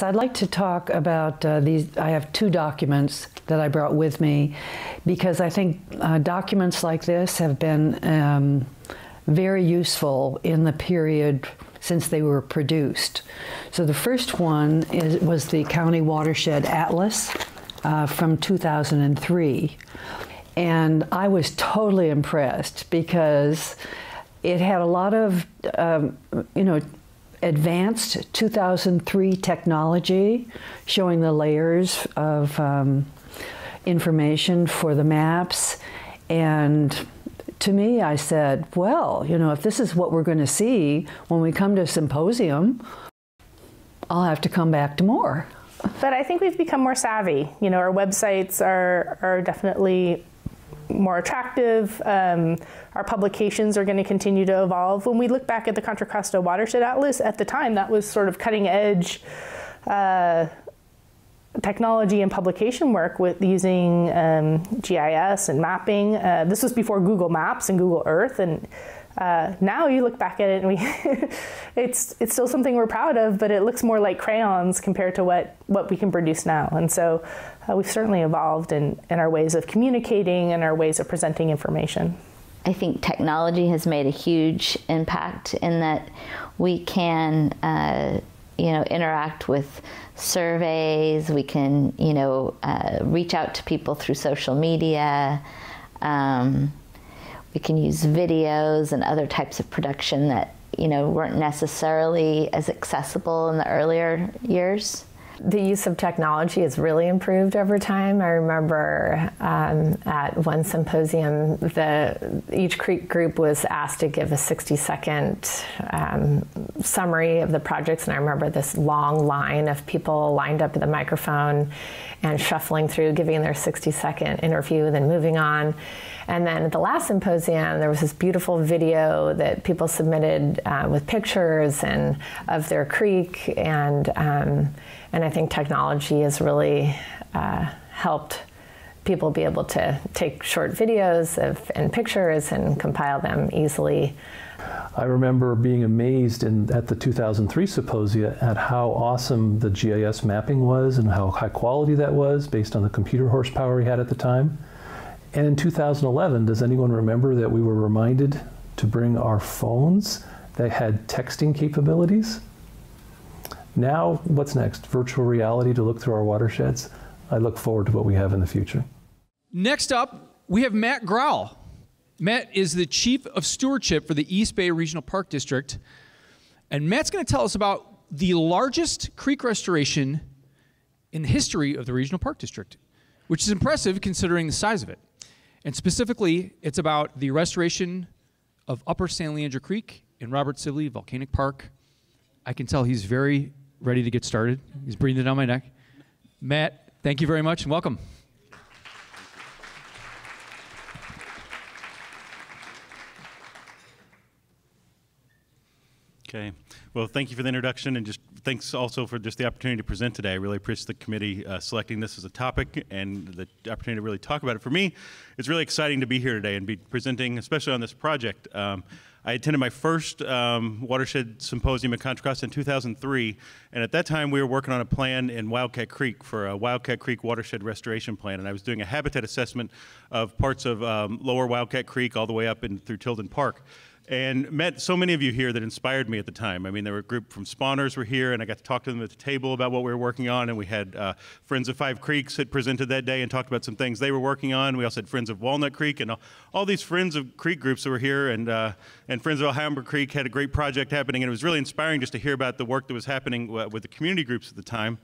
Yes, I'd like to talk about uh, these. I have two documents that I brought with me because I think uh, documents like this have been um, very useful in the period since they were produced. So the first one is, was the County Watershed Atlas uh, from 2003. And I was totally impressed because it had a lot of, um, you know, advanced 2003 technology showing the layers of um, information for the maps. And to me, I said, well, you know, if this is what we're going to see when we come to a symposium, I'll have to come back to more. But I think we've become more savvy. You know, our websites are, are definitely more attractive. Um, our publications are going to continue to evolve. When we look back at the Contra Costa Watershed Atlas, at the time that was sort of cutting edge uh, technology and publication work with using um, GIS and mapping. Uh, this was before Google Maps and Google Earth, and uh, now you look back at it and we it's it's still something we're proud of, but it looks more like crayons compared to what what we can produce now. And so uh, we've certainly evolved in, in our ways of communicating and our ways of presenting information. I think technology has made a huge impact in that we can, uh, you know, interact with surveys. We can, you know, uh, reach out to people through social media. Um, we can use videos and other types of production that, you know, weren't necessarily as accessible in the earlier years the use of technology has really improved over time. I remember um, at one symposium, the each Creek group was asked to give a 60 second um, summary of the projects, and I remember this long line of people lined up at the microphone and shuffling through, giving their 60 second interview, then moving on. And then at the last symposium, there was this beautiful video that people submitted uh, with pictures and of their creek and. Um, and I think technology has really uh, helped people be able to take short videos of, and pictures and compile them easily. I remember being amazed in, at the 2003 symposia at how awesome the GIS mapping was and how high quality that was based on the computer horsepower we had at the time. And in 2011, does anyone remember that we were reminded to bring our phones that had texting capabilities? Now, what's next? Virtual reality to look through our watersheds? I look forward to what we have in the future. Next up, we have Matt Graul. Matt is the Chief of Stewardship for the East Bay Regional Park District. And Matt's going to tell us about the largest creek restoration in the history of the Regional Park District, which is impressive considering the size of it. And specifically, it's about the restoration of Upper San Leandro Creek in Robert Sibley Volcanic Park. I can tell he's very ready to get started. He's breathing down my neck. Matt, thank you very much and welcome. Okay. Well, thank you for the introduction, and just thanks also for just the opportunity to present today. I really appreciate the committee uh, selecting this as a topic and the opportunity to really talk about it. For me, it's really exciting to be here today and be presenting, especially on this project. Um, I attended my first um, watershed symposium at Contra Costa in 2003, and at that time we were working on a plan in Wildcat Creek for a Wildcat Creek watershed restoration plan, and I was doing a habitat assessment of parts of um, lower Wildcat Creek all the way up in, through Tilden Park and met so many of you here that inspired me at the time. I mean, there were a group from Spawners were here, and I got to talk to them at the table about what we were working on. And we had uh, Friends of Five Creeks had presented that day and talked about some things they were working on. We also had Friends of Walnut Creek and all, all these Friends of Creek groups that were here, and uh, and Friends of Alhambra Creek had a great project happening, and it was really inspiring just to hear about the work that was happening with the community groups at the time.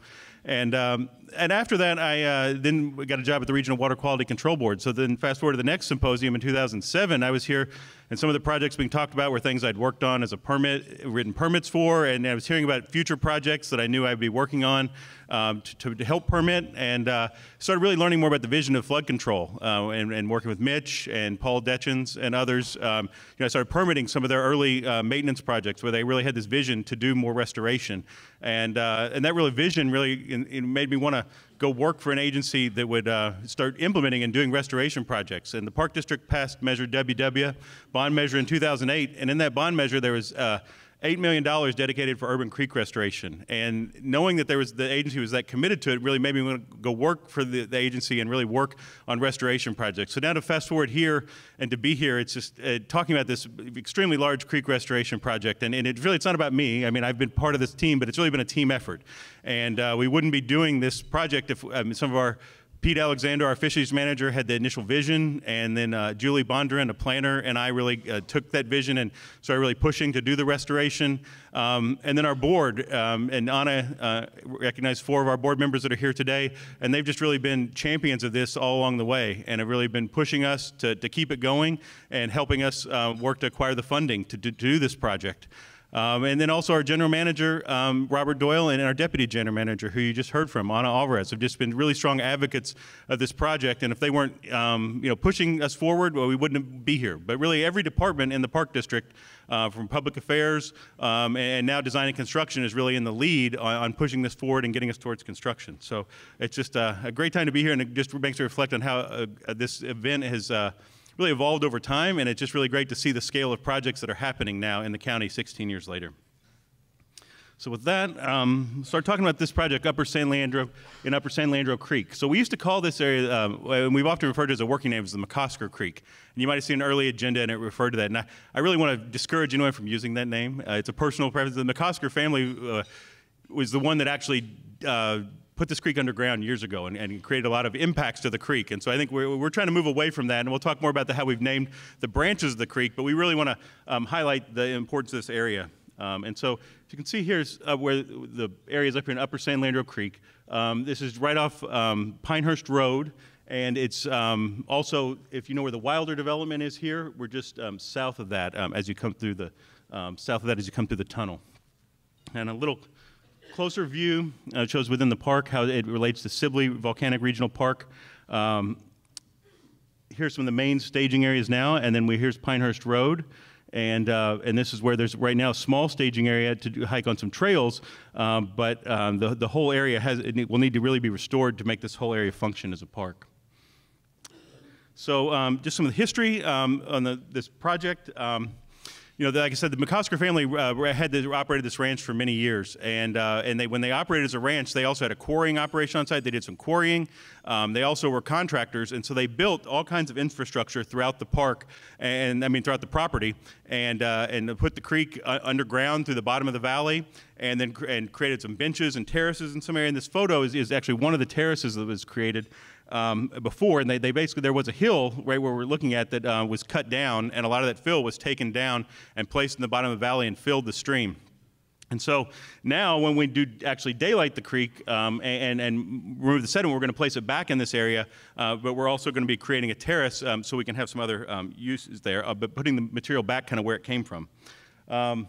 And um, and after that, I uh, then got a job at the Regional Water Quality Control Board. So then, fast forward to the next symposium in 2007, I was here, and some of the projects being talked about were things I'd worked on as a permit, written permits for, and I was hearing about future projects that I knew I'd be working on um, to, to, help permit, and uh, started really learning more about the vision of flood control, uh, and, and, working with Mitch and Paul Detjens and others. Um, you know, I started permitting some of their early uh, maintenance projects where they really had this vision to do more restoration, and uh, and that really vision really in, made me want to go work for an agency that would uh, start implementing and doing restoration projects. And the Park District passed Measure WW bond measure in 2008, and in that bond measure there was uh, $8 million dedicated for urban creek restoration. And knowing that there was the agency was that committed to it really made me want to go work for the, the agency and really work on restoration projects. So now to fast forward here and to be here, it's just uh, talking about this extremely large creek restoration project. And, and it really, it's not about me. I mean, I've been part of this team, but it's really been a team effort. And uh, we wouldn't be doing this project if um, some of our Pete Alexander, our fisheries manager, had the initial vision, and then uh, Julie Bondurant, a planner, and I really uh, took that vision and started really pushing to do the restoration. Um, and then our board, um, and Ana uh, recognized four of our board members that are here today, and they've just really been champions of this all along the way, and have really been pushing us to, to keep it going and helping us uh, work to acquire the funding to, to do this project. Um, and then also our general manager, um, Robert Doyle, and our deputy general manager, who you just heard from, Ana Alvarez, have just been really strong advocates of this project. And if they weren't, um, you know, pushing us forward, well, we wouldn't be here. But really, every department in the park district, uh, from public affairs um, and now design and construction, is really in the lead on, on, pushing this forward and getting us towards construction. So it's just uh, a great time to be here, and it just makes me reflect on how uh, this event has. Uh, really evolved over time, and it's just really great to see the scale of projects that are happening now in the county 16 years later. So with that, um, start talking about this project, Upper San Leandro, in Upper San Leandro Creek. So we used to call this area, um, and we've often referred to as a working name, as the McCosker Creek. And you might have seen an early agenda and it referred to that. And I, I really want to discourage anyone from using that name. Uh, it's a personal preference. The McCosker family uh, was the one that actually uh, put this creek underground years ago and, and, created a lot of impacts to the creek. And so I think we're, we're trying to move away from that. And we'll talk more about the, how we've named the branches of the creek, but we really want to um, highlight the importance of this area. Um, and so if you can see here's uh, where the area is up here in Upper San Leandro Creek. Um, this is right off um, Pinehurst Road. And it's um, also, if you know where the Wilder development is here, we're just um, south of that as you come through the, south of that as you come through the tunnel. And a little closer view uh, shows within the park how it relates to Sibley Volcanic Regional Park. Um, here's some of the main staging areas now, and then we here's Pinehurst Road. And, uh, and this is where there's right now a small staging area to do, hike on some trails, um, but um, the, the whole area has, it will need to really be restored to make this whole area function as a park. So um, just some of the history um, on the, this project. You know, like I said, the McCosker family uh, had this, operated this ranch for many years, and uh, and they when they operated as a ranch, they also had a quarrying operation on site. They did some quarrying. Um, they also were contractors, and so they built all kinds of infrastructure throughout the park, and I mean throughout the property, and uh, and put the creek uh, underground through the bottom of the valley, and then and created some benches and terraces in some area. And this photo is, is actually one of the terraces that was created um, before, and they, they basically, there was a hill right where we're looking at that uh, was cut down, and a lot of that fill was taken down and placed in the bottom of the valley and filled the stream. And so now, when we do actually daylight the creek um, and, and, remove the sediment, we're going to place it back in this area, uh, but we're also going to be creating a terrace um, so we can have some other um, uses there, uh, but putting the material back kind of where it came from. Um,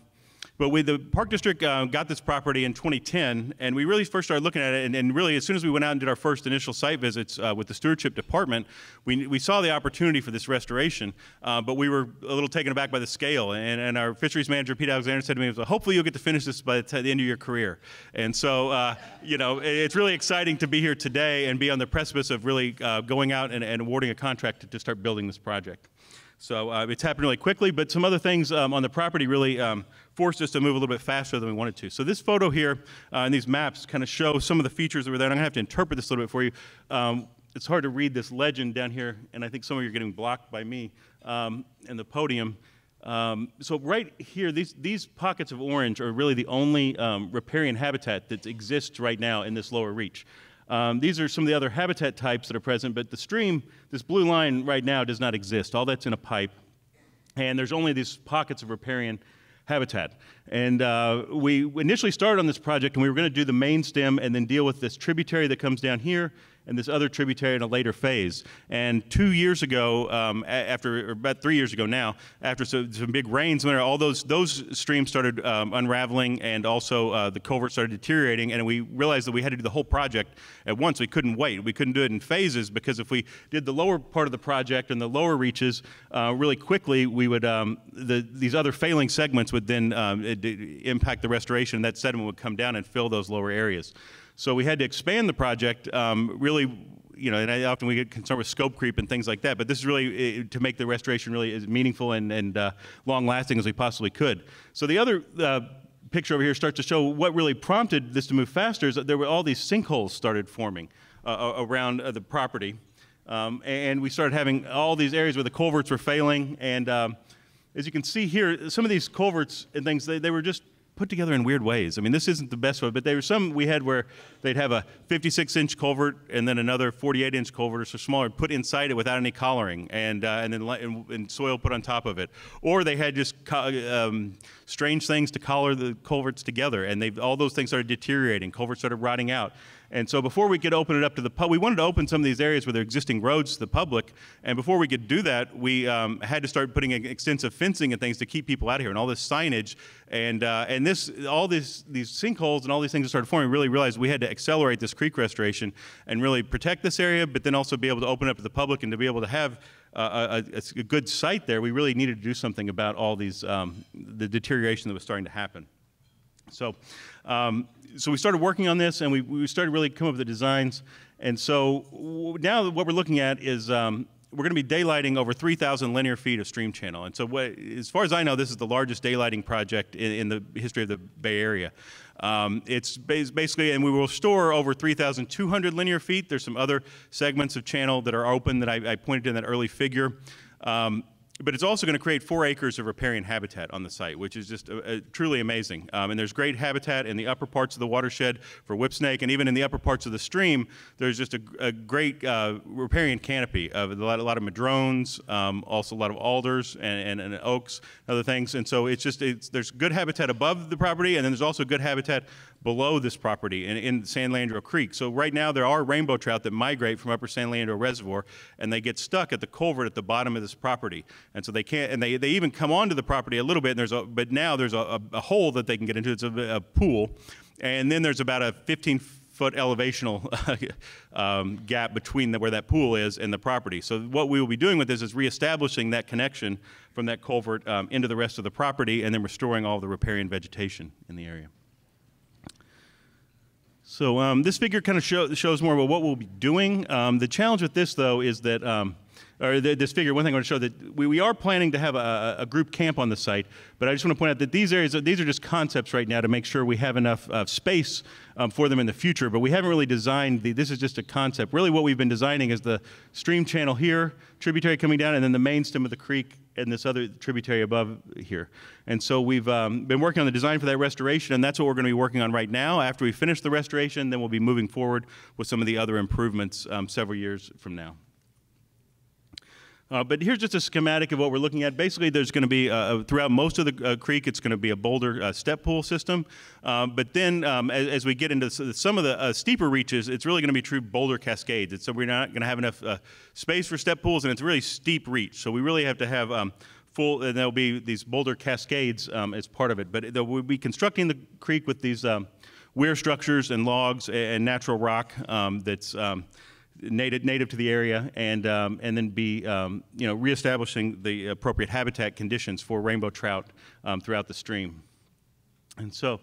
but we, the Park District uh, got this property in 2010, and we really first started looking at it. And, and really, as soon as we went out and did our first initial site visits uh, with the stewardship department, we, we saw the opportunity for this restoration. Uh, but we were a little taken aback by the scale. And, and our fisheries manager, Pete Alexander, said to me, "Hopefully, you'll get to finish this by the, end of your career." And so, uh, you know, it's really exciting to be here today and be on the precipice of really uh, going out and, and awarding a contract to, to start building this project. So uh, it's happened really quickly, but some other things um, on the property really um, forced us to move a little bit faster than we wanted to. So this photo here uh, and these maps kind of show some of the features that were there. And I'm going to have to interpret this a little bit for you. Um, it's hard to read this legend down here, and I think some of you are getting blocked by me um, and the podium. Um, so right here, these, these pockets of orange are really the only um, riparian habitat that exists right now in this lower reach. Um, these are some of the other habitat types that are present, but the stream, this blue line right now does not exist. All that's in a pipe. And there's only these pockets of riparian habitat. And uh, we initially started on this project and we were going to do the main stem and then deal with this tributary that comes down here and this other tributary in a later phase. And two years ago, um, after, about three years ago now, after some, some big rains, all those, those streams started um, unraveling and also uh, the culvert started deteriorating, and we realized that we had to do the whole project at once. We couldn't wait. We couldn't do it in phases because if we did the lower part of the project and the lower reaches uh, really quickly, we would, um, the, these other failing segments would then um, impact the restoration. That sediment would come down and fill those lower areas. So we had to expand the project um, really you know, and I, often we get concerned with scope creep and things like that, but this is really to make the restoration really as meaningful and, and uh, long lasting as we possibly could. So the other uh, picture over here starts to show what really prompted this to move faster is that there were all these sinkholes started forming uh, around uh, the property. Um, and we started having all these areas where the culverts were failing. And um, as you can see here, some of these culverts and things, they, they were just put together in weird ways. I mean, this isn't the best one, but there were some we had where they'd have a 56 inch culvert and then another 48 inch culvert or so smaller put inside it without any collaring and, uh, and then and, and, soil put on top of it. Or they had just um, strange things to collar the culverts together and they all those things started deteriorating. Culverts started rotting out. And so before we could open it up to the public, we wanted to open some of these areas where there are existing roads to the public. And before we could do that, we um, had to start putting extensive fencing and things to keep people out of here and all this signage. And, uh, and this, all this, these sinkholes and all these things that started forming, really realized we had to accelerate this creek restoration and really protect this area, but then also be able to open up to the public and to be able to have uh, a, a, good site there, we really needed to do something about all these, um, the deterioration that was starting to happen. So, um, so we started working on this and we, we started really come up with the designs. And so now what we're looking at is um, we're going to be daylighting over 3,000 linear feet of stream channel. And so as far as I know, this is the largest daylighting project in, in the history of the Bay Area. Um, it's basically, and we will store over 3,200 linear feet. There's some other segments of channel that are open that I, I pointed in that early figure. Um, but it's also going to create four acres of riparian habitat on the site, which is just uh, uh, truly amazing. Um, and there's great habitat in the upper parts of the watershed for whipsnake, and even in the upper parts of the stream, there's just a, a great uh, riparian canopy of a lot, a lot of madrones, um, also a lot of alders and, and, and, oaks, other things. And so it's just it's, there's good habitat above the property, and then there's also good habitat below this property in, in San Leandro Creek. So right now there are rainbow trout that migrate from upper San Leandro Reservoir and they get stuck at the culvert at the bottom of this property. And so they can't, and they, they even come onto the property a little bit, and there's a, but now there's a, a, a hole that they can get into. It's a, a pool. And then there's about a 15 foot elevational um, gap between the, where that pool is and the property. So what we will be doing with this is reestablishing that connection from that culvert um, into the rest of the property and then restoring all the riparian vegetation in the area. So um, this figure kind of show, shows more about what we'll be doing. Um, the challenge with this, though, is that, um, or the, this figure, one thing I want to show that we, we are planning to have a, a, group camp on the site, but I just want to point out that these areas, these are just concepts right now to make sure we have enough uh, space um, for them in the future, but we haven't really designed the, this is just a concept. Really what we've been designing is the stream channel here, tributary coming down, and then the main stem of the creek and this other tributary above here. And so we've um, been working on the design for that restoration, and that's what we're going to be working on right now. After we finish the restoration, then we'll be moving forward with some of the other improvements um, several years from now. Uh, but here's just a schematic of what we're looking at. Basically, there's going to be, uh, uh, throughout most of the uh, creek, it's going to be a boulder uh, step pool system. Um, but then um, as, as, we get into some of the uh, steeper reaches, it's really going to be true boulder cascades. And so we're not going to have enough space for step pools, and it's really steep reach. So we really have to have um, full, and there'll be these boulder cascades um, as part of it. But we'll be constructing the creek with these um, weir structures and logs and natural rock um, that's native, native to the area and, um, and then be um, you know, reestablishing the appropriate habitat conditions for rainbow trout um, throughout the stream. And so,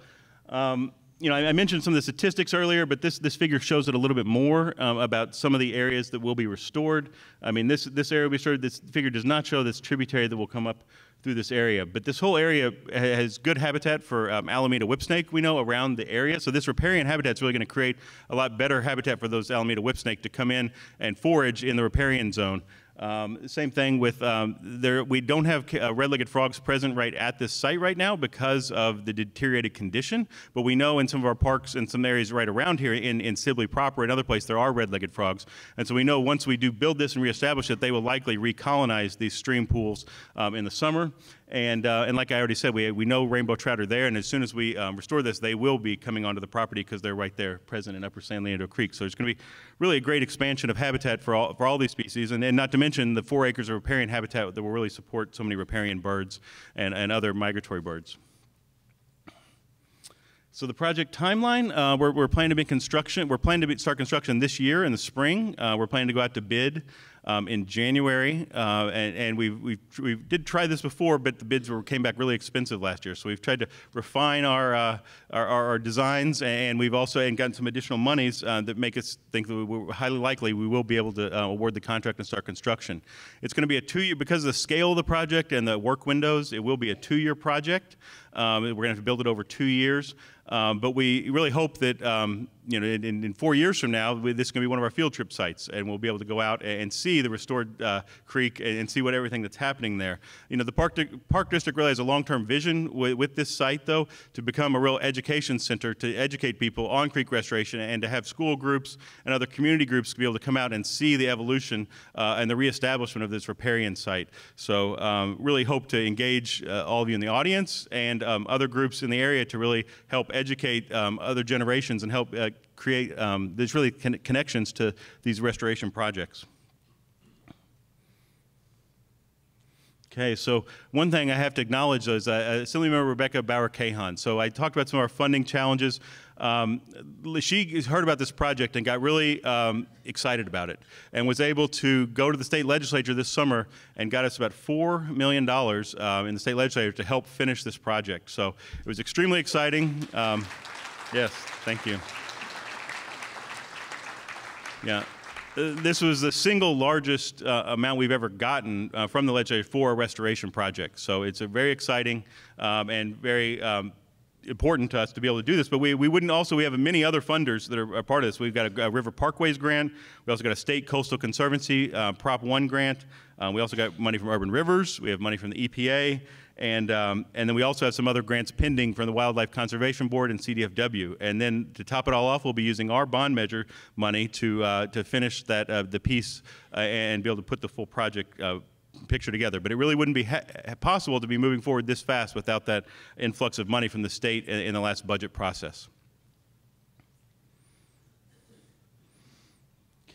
um, you know, I, I, mentioned some of the statistics earlier, but this, this figure shows it a little bit more um, about some of the areas that will be restored. I mean, this, this area will be restored. This figure does not show this tributary that will come up through this area. But this whole area has good habitat for um, Alameda whipsnake, we know, around the area. So this riparian habitat is really going to create a lot better habitat for those Alameda whipsnake to come in and forage in the riparian zone. Um, same thing with um, there. We don't have uh, red-legged frogs present right at this site right now because of the deteriorated condition. But we know in some of our parks and some areas right around here in, in Sibley proper and other places there are red-legged frogs. And so we know once we do build this and reestablish it, they will likely recolonize these stream pools um, in the summer. And, uh, and like I already said, we, we know rainbow trout are there, and as soon as we um, restore this, they will be coming onto the property because they're right there present in Upper San Leandro Creek. So it's going to be really a great expansion of habitat for all, for all these species, and, and not to mention the four acres of riparian habitat that will really support so many riparian birds and, and other migratory birds. So the project timeline, uh, we're, we're, planning to be construction. We're planning to be, start construction this year in the spring. Uh, we're planning to go out to bid um, in January, uh, and, and we we we did try this before, but the bids were came back really expensive last year. So we've tried to refine our uh, our, our, designs, and we've also and gotten some additional monies uh, that make us think that we're highly likely we will be able to uh, award the contract and start construction. It's going to be a two-year because of the scale of the project and the work windows. It will be a two-year project. Um, we're going to have to build it over two years. Um, but we really hope that um, you know in, in, four years from now, this is going to be one of our field trip sites, and we'll be able to go out and see the restored uh, creek and see what everything that's happening there. You know, the park di- park district really has a long-term vision with, with, this site, though, to become a real education center to educate people on creek restoration and to have school groups and other community groups to be able to come out and see the evolution uh, and the reestablishment of this riparian site. So, um, really hope to engage uh, all of you in the audience and um, other groups in the area to really help educate um, other generations and help uh, create um, there's really con- connections to these restoration projects. Okay, so one thing I have to acknowledge is uh, Assemblymember Rebecca Bauer-Kahan. So I talked about some of our funding challenges. Um, she heard about this project and got really um, excited about it and was able to go to the state legislature this summer and got us about $4 million uh, in the state legislature to help finish this project. So it was extremely exciting. Um, yes, thank you. Yeah. Uh, this was the single largest uh, amount we've ever gotten uh, from the legislature for a restoration project. So it's a very exciting um, and very um, important to us to be able to do this. But we, we wouldn't also, we have many other funders that are a part of this. We've got a, a River Parkways grant. We also got a State Coastal Conservancy uh, Prop 1 grant. Uh, we also got money from Urban Rivers. We have money from the EPA. And, um, and then we also have some other grants pending from the Wildlife Conservation Board and CDFW. And then to top it all off, we'll be using our bond measure money to, uh, to finish that, uh, the piece uh, and be able to put the full project uh, picture together. But it really wouldn't be possible to be moving forward this fast without that influx of money from the state in, in the last budget process.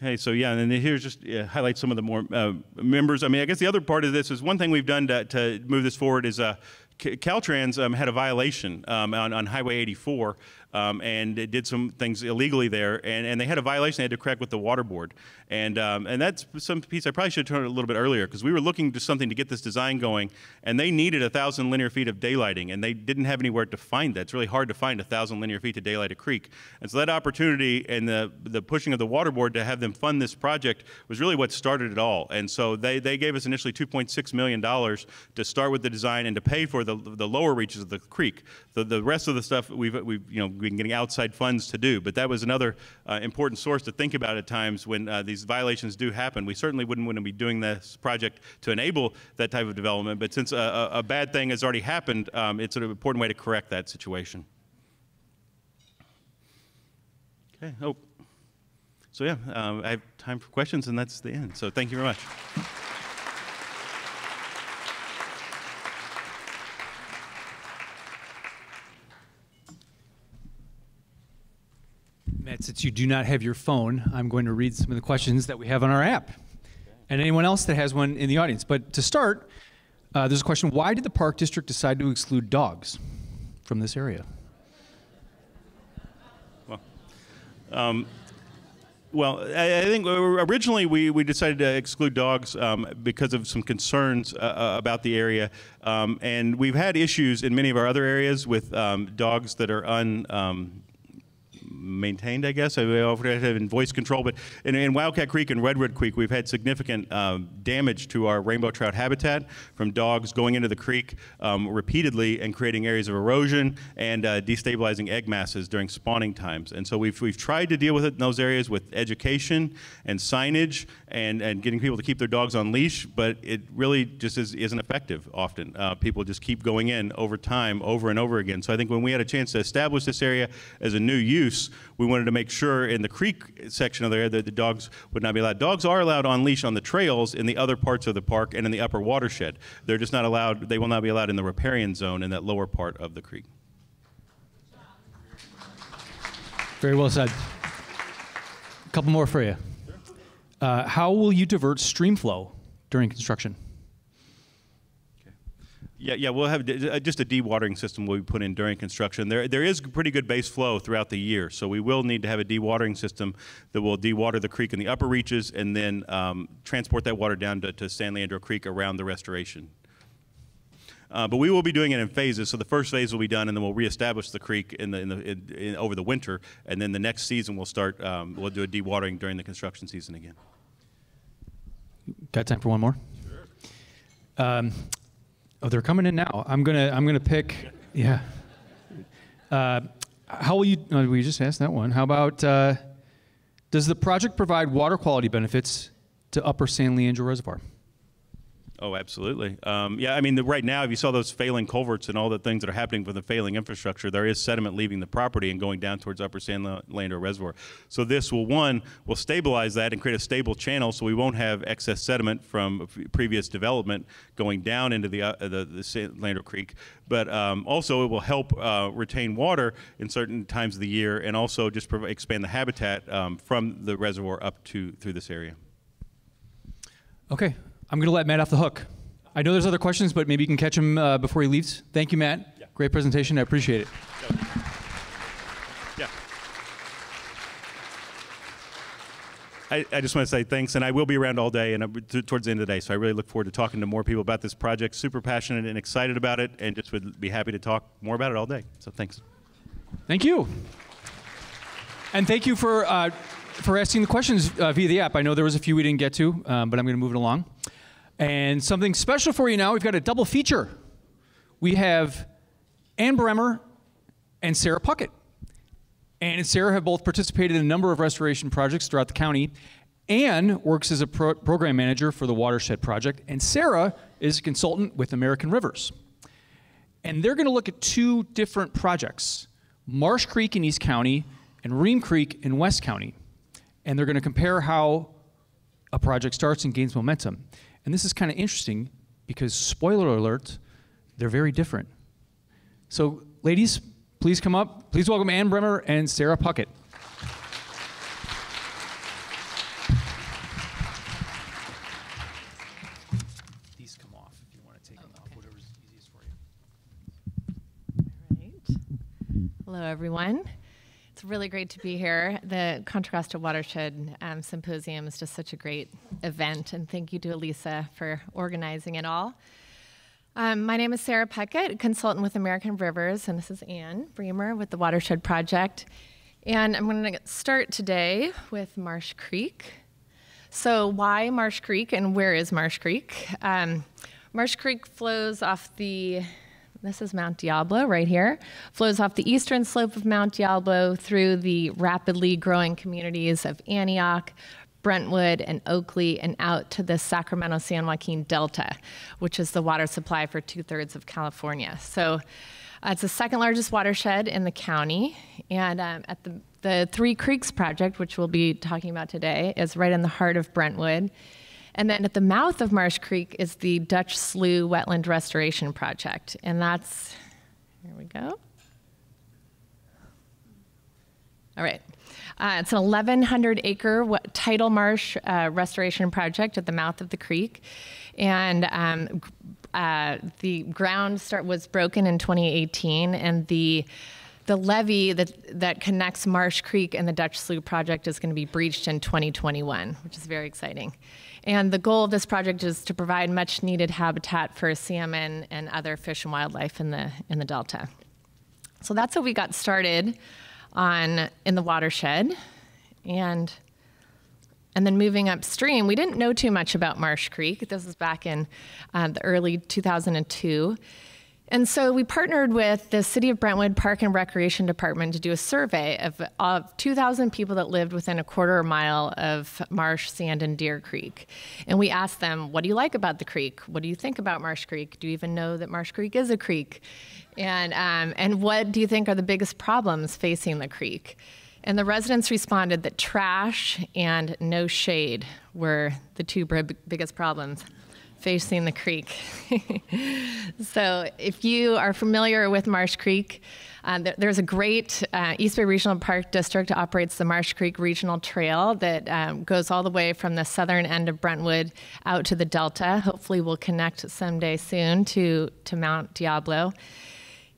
Okay, so yeah, and then here's just uh, highlight some of the more uh, members. I mean, I guess the other part of this is one thing we've done to, to move this forward is uh, Caltrans um, had a violation um, on, on Highway 84 um, and it did some things illegally there, and, and they had a violation they had to correct with the water board. And, um, and that's some piece I probably should have turned a little bit earlier because we were looking to something to get this design going, and they needed a thousand linear feet of daylighting, and they didn't have anywhere to find that. It's really hard to find a thousand linear feet to daylight a creek. And so that opportunity and the, the pushing of the water board to have them fund this project was really what started it all. And so they, they gave us initially $2.6 million to start with the design and to pay for the, the lower reaches of the creek. The, the rest of the stuff we've, we've you know, been getting outside funds to do. But that was another uh, important source to think about at times when uh, these violations do happen. We certainly wouldn't want to be doing this project to enable that type of development. But since a, a bad thing has already happened, um, it's an important way to correct that situation. Okay. Oh. So yeah, um, I have time for questions, and that's the end. So thank you very much. Matt, since you do not have your phone, I'm going to read some of the questions that we have on our app. And anyone else that has one in the audience. But to start, uh, there's a question Why did the Park District decide to exclude dogs from this area? Well, um, well, I, I, think originally we, we decided to exclude dogs um, because of some concerns uh, uh, about the area. Um, and we've had issues in many of our other areas with um, dogs that are un, um, maintained, I guess. I have in voice control, but in, in, Wildcat Creek and Redwood Creek, we've had significant um, damage to our rainbow trout habitat from dogs going into the creek um, repeatedly and creating areas of erosion and uh, destabilizing egg masses during spawning times. And so we've, we've tried to deal with it in those areas with education and signage and, and getting people to keep their dogs on leash, but it really just is, isn't effective often. Uh, people just keep going in over time, over and over again. So I think when we had a chance to establish this area as a new use, we wanted to make sure in the creek section of the area that the dogs would not be allowed. Dogs are allowed on leash on the trails in the other parts of the park and in the upper watershed. They're just not allowed, they will not be allowed in the riparian zone in that lower part of the creek. Very well said. A couple more for you. Uh, how will you divert stream flow during construction? Yeah, yeah, we'll have uh, just a dewatering system will be put in during construction. There, there is pretty good base flow throughout the year, so we will need to have a dewatering system that will dewater the creek in the upper reaches and then um, transport that water down to, to San Leandro Creek around the restoration. Uh, but we will be doing it in phases. So the first phase will be done, and then we'll reestablish the creek in the, in the in, in, over the winter, and then the next season we'll start. Um, we'll do a dewatering during the construction season again. Got time for one more? Sure. Um, oh, they're coming in now. I'm gonna I'm gonna pick. Yeah. Uh, how will you? Oh, we just asked that one. How about? Uh, does the project provide water quality benefits to Upper San Leandro Reservoir? Oh, absolutely. Um, yeah, I mean, the, right now, if you saw those failing culverts and all the things that are happening with the failing infrastructure, there is sediment leaving the property and going down towards Upper San Leandro Reservoir. So this will, one, will stabilize that and create a stable channel so we won't have excess sediment from previous development going down into the, uh, the, the Creek. But um, also, it will help uh, retain water in certain times of the year and also just expand the habitat um, from the reservoir up to through this area. Okay, I'm going to let Matt off the hook. I know there's other questions, but maybe you can catch him uh, before he leaves. Thank you, Matt. Yeah. Great presentation. I appreciate it. Yeah. I, I, just want to say thanks, and I will be around all day and uh, towards the end of the day. So I really look forward to talking to more people about this project. Super passionate and excited about it, and just would be happy to talk more about it all day. So thanks. Thank you. And thank you for uh, for asking the questions uh, via the app. I know there was a few we didn't get to, um, but I'm going to move it along. And something special for you now, we've got a double feature. We have Ann Bremer and Sarah Puckett. Ann and Sarah have both participated in a number of restoration projects throughout the county. Ann works as a pro program manager for the Watershed Project, and Sarah is a consultant with American Rivers. And they're going to look at two different projects Marsh Creek in East County and Rheem Creek in West County and they're going to compare how a project starts and gains momentum. And this is kind of interesting because, spoiler alert, they're very different. So, ladies, please come up. Please welcome Ann Bremer and Sarah Puckett. These come off if you want to take them off, whatever's easiest for you. All right. Hello, everyone. It's really great to be here. The Contra Costa Watershed um, Symposium is just such a great event, and thank you to Elisa for organizing it all. Um, my name is Sarah Puckett, consultant with American Rivers, and this is Anne Bremer with the Watershed Project. And I'm going to start today with Marsh Creek. So, why Marsh Creek and where is Marsh Creek? Um, Marsh Creek flows off the this is Mount Diablo right here, flows off the eastern slope of Mount Diablo through the rapidly growing communities of Antioch, Brentwood, and Oakley, and out to the Sacramento San Joaquin Delta, which is the water supply for two thirds of California. So uh, it's the second largest watershed in the county, and um, at the the Three Creeks project, which we'll be talking about today, is right in the heart of Brentwood. And then at the mouth of Marsh Creek is the Dutch Slough Wetland Restoration Project. And that's, here we go. All right. Uh, it's an 1,100 acre tidal marsh uh, restoration project at the mouth of the creek. And um, uh, the ground start, was broken in 2018, and the the levee that, that connects Marsh Creek and the Dutch Slough project is going to be breached in 2021, which is very exciting. And the goal of this project is to provide much needed habitat for salmon and other fish and wildlife in the, in the delta. So that's how we got started on in the watershed. And and then moving upstream, we didn't know too much about Marsh Creek. This was back in uh, the early 2002. And so we partnered with the City of Brentwood Park and Recreation Department to do a survey of, of 2,000 people that lived within a quarter mile of Marsh, Sand, and Deer Creek. And we asked them, What do you like about the creek? What do you think about Marsh Creek? Do you even know that Marsh Creek is a creek? And, um, and what do you think are the biggest problems facing the creek? And the residents responded that trash and no shade were the two biggest problems facing the creek. so, if you are familiar with Marsh Creek, Uh, there, there's a great uh, East Bay Regional Park District operates the Marsh Creek Regional Trail that um, goes all the way from the southern end of Brentwood out to the Delta. Hopefully, we'll connect someday soon to to Mount Diablo.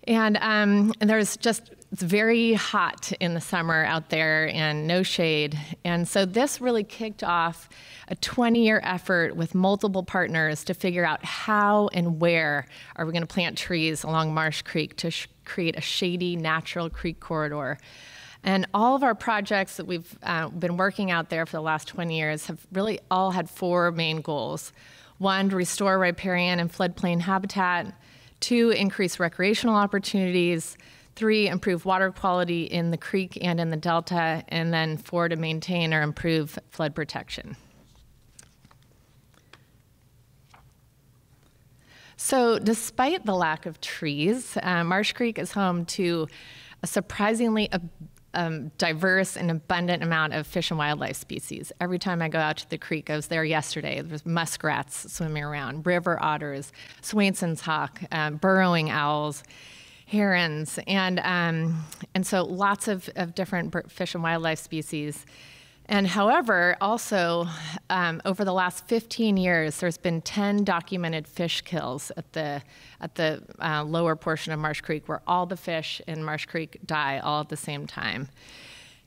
And, um, and there's just it's very hot in the summer out there and no shade. And so this really kicked off a 20 year effort with multiple partners to figure out how and where are we going to plant trees along Marsh Creek to create a shady natural creek corridor. And all of our projects that we've uh, been working out there for the last 20 years have really all had four main goals. One, to restore riparian and floodplain habitat. Two, increase recreational opportunities. Three, improve water quality in the creek and in the delta. And then four, to maintain or improve flood protection. So, despite the lack of trees, uh, Marsh Creek is home to a surprisingly um, diverse and abundant amount of fish and wildlife species. Every time I go out to the creek, I was there yesterday, there's muskrats swimming around, river otters, Swainson's hawk, uh, burrowing owls herons, and um, and so lots of, of different fish and wildlife species. And however, also um, over the last 15 years, there's been 10 documented fish kills at the at the uh, lower portion of Marsh Creek, where all the fish in Marsh Creek die all at the same time.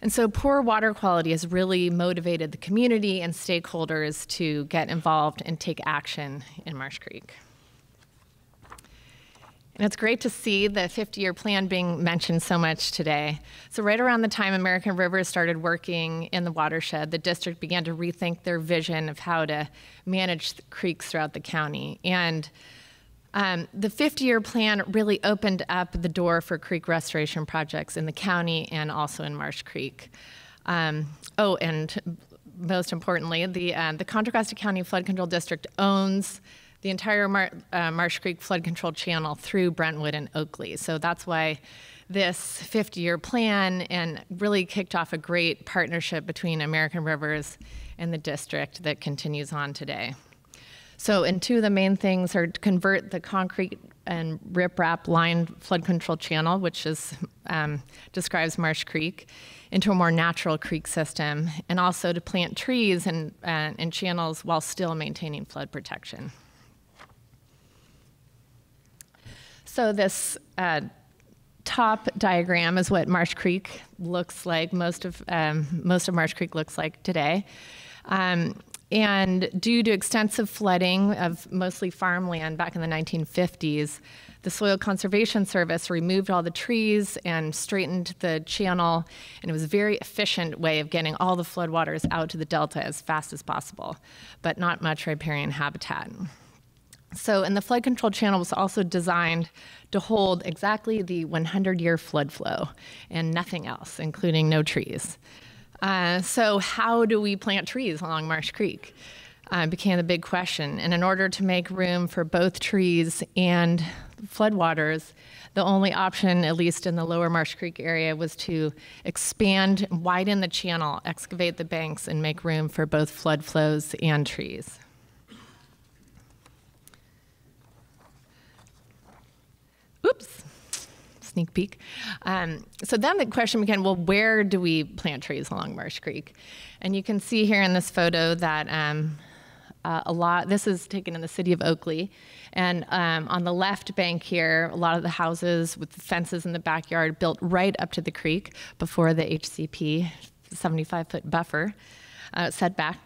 And so, poor water quality has really motivated the community and stakeholders to get involved and take action in Marsh Creek. And it's great to see the 50 year plan being mentioned so much today. So, right around the time American Rivers started working in the watershed, the district began to rethink their vision of how to manage creeks throughout the county. And um, the 50 year plan really opened up the door for creek restoration projects in the county and also in Marsh Creek. Um, oh, and most importantly, the, uh, the Contra Costa County Flood Control District owns the entire Mar- uh, Marsh Creek flood control channel through Brentwood and Oakley. So that's why this 50 year plan and really kicked off a great partnership between American Rivers and the district that continues on today. So, and two of the main things are to convert the concrete and riprap lined flood control channel, which is um, describes Marsh Creek, into a more natural creek system, and also to plant trees and, uh, and channels while still maintaining flood protection. So this uh, top diagram is what Marsh Creek looks like. Most of um, most of Marsh Creek looks like today. Um, and due to extensive flooding of mostly farmland back in the 1950s, the Soil Conservation Service removed all the trees and straightened the channel, and it was a very efficient way of getting all the floodwaters out to the delta as fast as possible, but not much riparian habitat. So, and the flood control channel was also designed to hold exactly the 100 year flood flow and nothing else, including no trees. Uh, so, how do we plant trees along Marsh Creek? Uh, became the big question. And in order to make room for both trees and floodwaters, the only option, at least in the lower Marsh Creek area, was to expand, widen the channel, excavate the banks, and make room for both flood flows and trees. Oops. Sneak peek. Um, so then the question began well, where do we plant trees along Marsh Creek? And you can see here in this photo that um, uh, a lot, this is taken in the city of Oakley. And um, on the left bank here, a lot of the houses with the fences in the backyard built right up to the creek before the HCP 75 foot buffer uh, setback.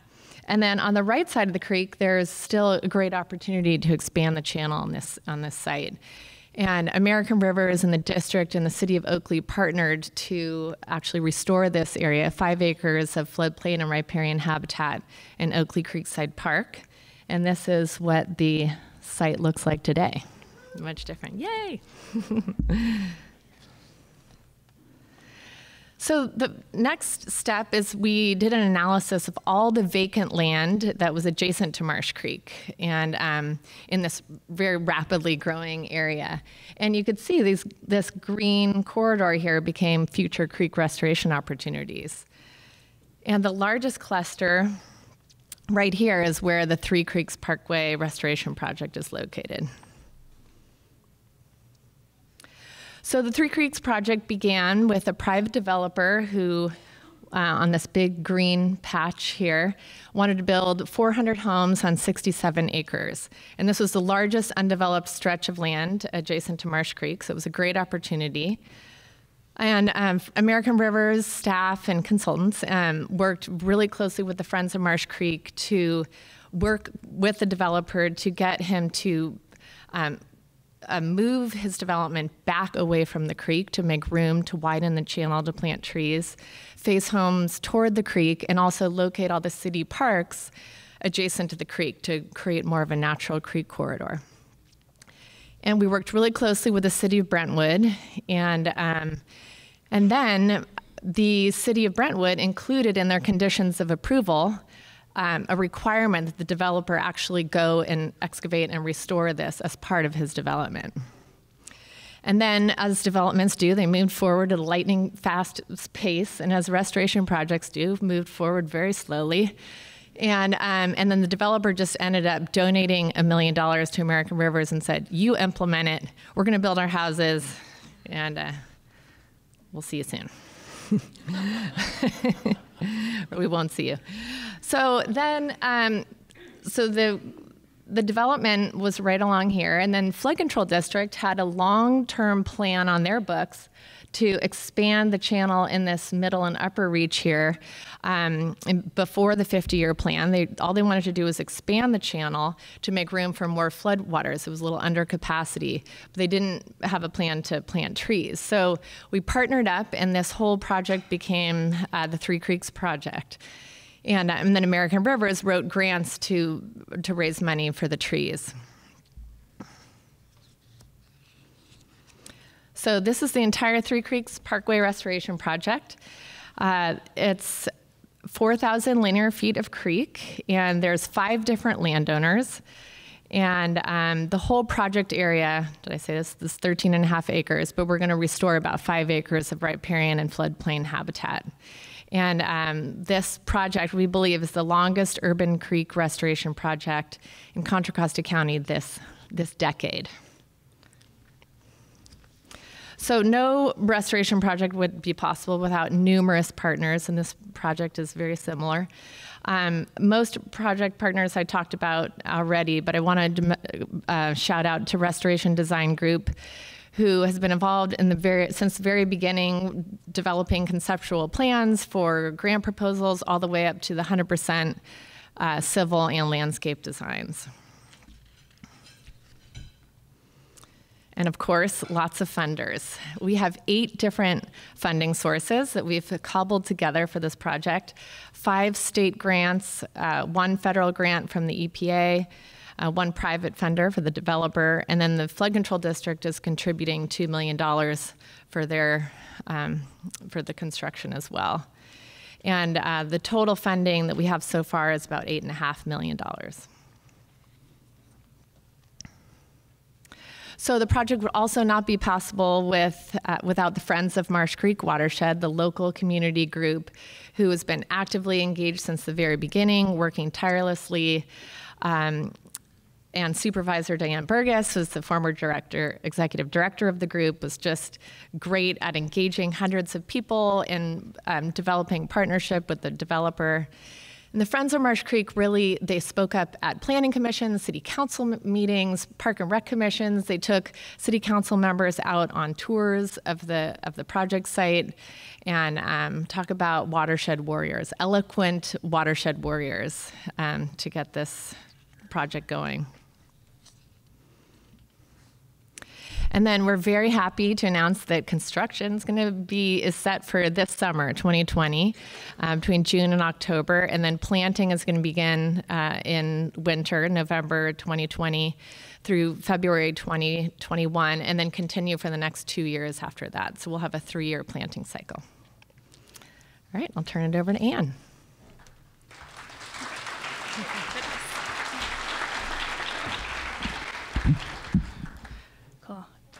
And then on the right side of the creek, there's still a great opportunity to expand the channel on this, on this site. And American Rivers and the district and the city of Oakley partnered to actually restore this area, five acres of floodplain and riparian habitat in Oakley Creekside Park. And this is what the site looks like today. Much different. Yay! So the next step is we did an analysis of all the vacant land that was adjacent to Marsh Creek and um, in this very rapidly growing area. And you could see these, this green corridor here became future creek restoration opportunities. And the largest cluster right here is where the Three Creeks Parkway Restoration Project is located. So the Three Creeks project began with a private developer who, uh, on this big green patch here, wanted to build 400 homes on 67 acres. And this was the largest undeveloped stretch of land adjacent to Marsh Creek, so it was a great opportunity. And um, American Rivers staff and consultants um, worked really closely with the Friends of Marsh Creek to work with the developer to get him to um, uh, move his development back away from the creek to make room to widen the channel to plant trees, face homes toward the creek, and also locate all the city parks adjacent to the creek to create more of a natural creek corridor. And we worked really closely with the city of Brentwood, and um, and then the city of Brentwood included in their conditions of approval um, a requirement that the developer actually go and excavate and restore this as part of his development. And then, as developments do, they moved forward at a lightning fast pace, and as restoration projects do, moved forward very slowly. And, um, and then the developer just ended up donating a million dollars to American Rivers and said, You implement it, we're going to build our houses, and uh, we'll see you soon. we won't see you. So then, um, so the the development was right along here, and then Flood Control District had a long-term plan on their books to expand the channel in this middle and upper reach here. Um, before the 50-year plan, they all they wanted to do was expand the channel to make room for more flood waters. It was a little under capacity, but they didn't have a plan to plant trees. So we partnered up, and this whole project became uh, the Three Creeks Project. And, uh, and then American Rivers wrote grants to, to raise money for the trees. So this is the entire Three Creeks Parkway Restoration Project. Uh, it's 4,000 linear feet of creek, and there's five different landowners. And um, the whole project area, did I say this? This 13 and a half acres, but we're going to restore about five acres of riparian and floodplain habitat. And um, this project, we believe, is the longest urban creek restoration project in Contra Costa County this, this decade. So, no restoration project would be possible without numerous partners, and this project is very similar. Um, most project partners I talked about already, but I wanted to uh, shout out to Restoration Design Group who has been involved in the very since the very beginning, developing conceptual plans for grant proposals, all the way up to the 100% uh, civil and landscape designs. And of course, lots of funders. We have eight different funding sources that we've cobbled together for this project five state grants, uh, one federal grant from the EPA, uh, one private funder for the developer, and then the flood control district is contributing $2 million for their um, for the construction as well. And uh, the total funding that we have so far is about $8.5 million. So the project would also not be possible with, uh, without the Friends of Marsh Creek Watershed, the local community group who has been actively engaged since the very beginning, working tirelessly um, and supervisor Diane Burgis, who's the former director, executive director of the group, was just great at engaging hundreds of people in um, developing partnership with the developer. And the Friends of Marsh Creek really, they spoke up at planning commissions, city council meetings, park and rec commissions. They took city council members out on tours of the, of the project site and um, talk about watershed warriors, eloquent watershed warriors um, to get this project going. And then we're very happy to announce that construction is going to be is set for this summer, 2020, uh, between June and October, and then planting is going to begin uh, in winter, November 2020 through February 2021, and then continue for the next two years after that. So we'll have a three-year planting cycle. All right, I'll turn it over to Ana.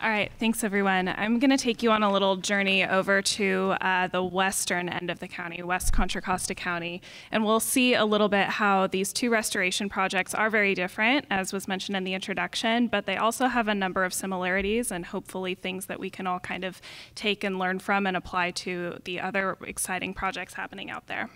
All right, thanks everyone. I'm going to take you on a little journey over to uh, the western end of the county, West Contra Costa County, and we'll see a little bit how these two restoration projects are very different, as was mentioned in the introduction, but they also have a number of similarities and hopefully things that we can all kind of take and learn from and apply to the other exciting projects happening out there.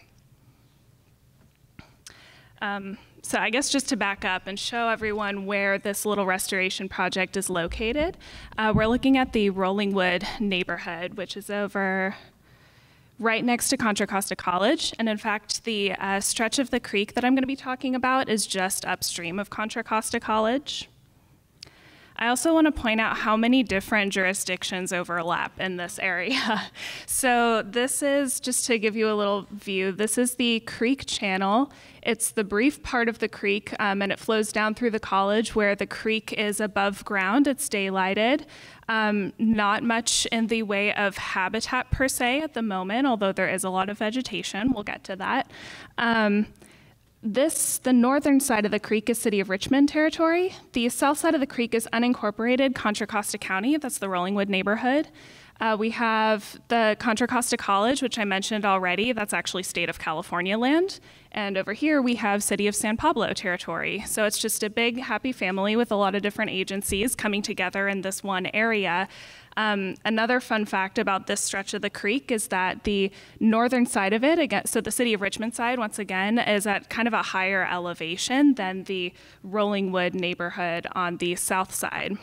Um, so I guess just to back up and show everyone where this little restoration project is located, uh, we're looking at the Rollingwood neighborhood, which is over right next to Contra Costa College. And in fact, the uh, stretch of the creek that I'm going to be talking about is just upstream of Contra Costa College. I also want to point out how many different jurisdictions overlap in this area. so this is, just to give you a little view, this is the creek channel. It's the brief part of the creek, um, and it flows down through the college where the creek is above ground. It's daylighted. Um, not much in the way of habitat per se at the moment, although there is a lot of vegetation. We'll get to that. Um, this, the northern side of the creek is City of Richmond territory. The south side of the creek is unincorporated Contra Costa County, that's the Rollingwood neighborhood. Uh, we have the Contra Costa College, which I mentioned already, that's actually state of California land. And over here we have City of San Pablo territory. So it's just a big happy family with a lot of different agencies coming together in this one area. Um, another fun fact about this stretch of the creek is that the northern side of it, again, so the city of Richmond side, once again, is at kind of a higher elevation than the Rollingwood neighborhood on the south side.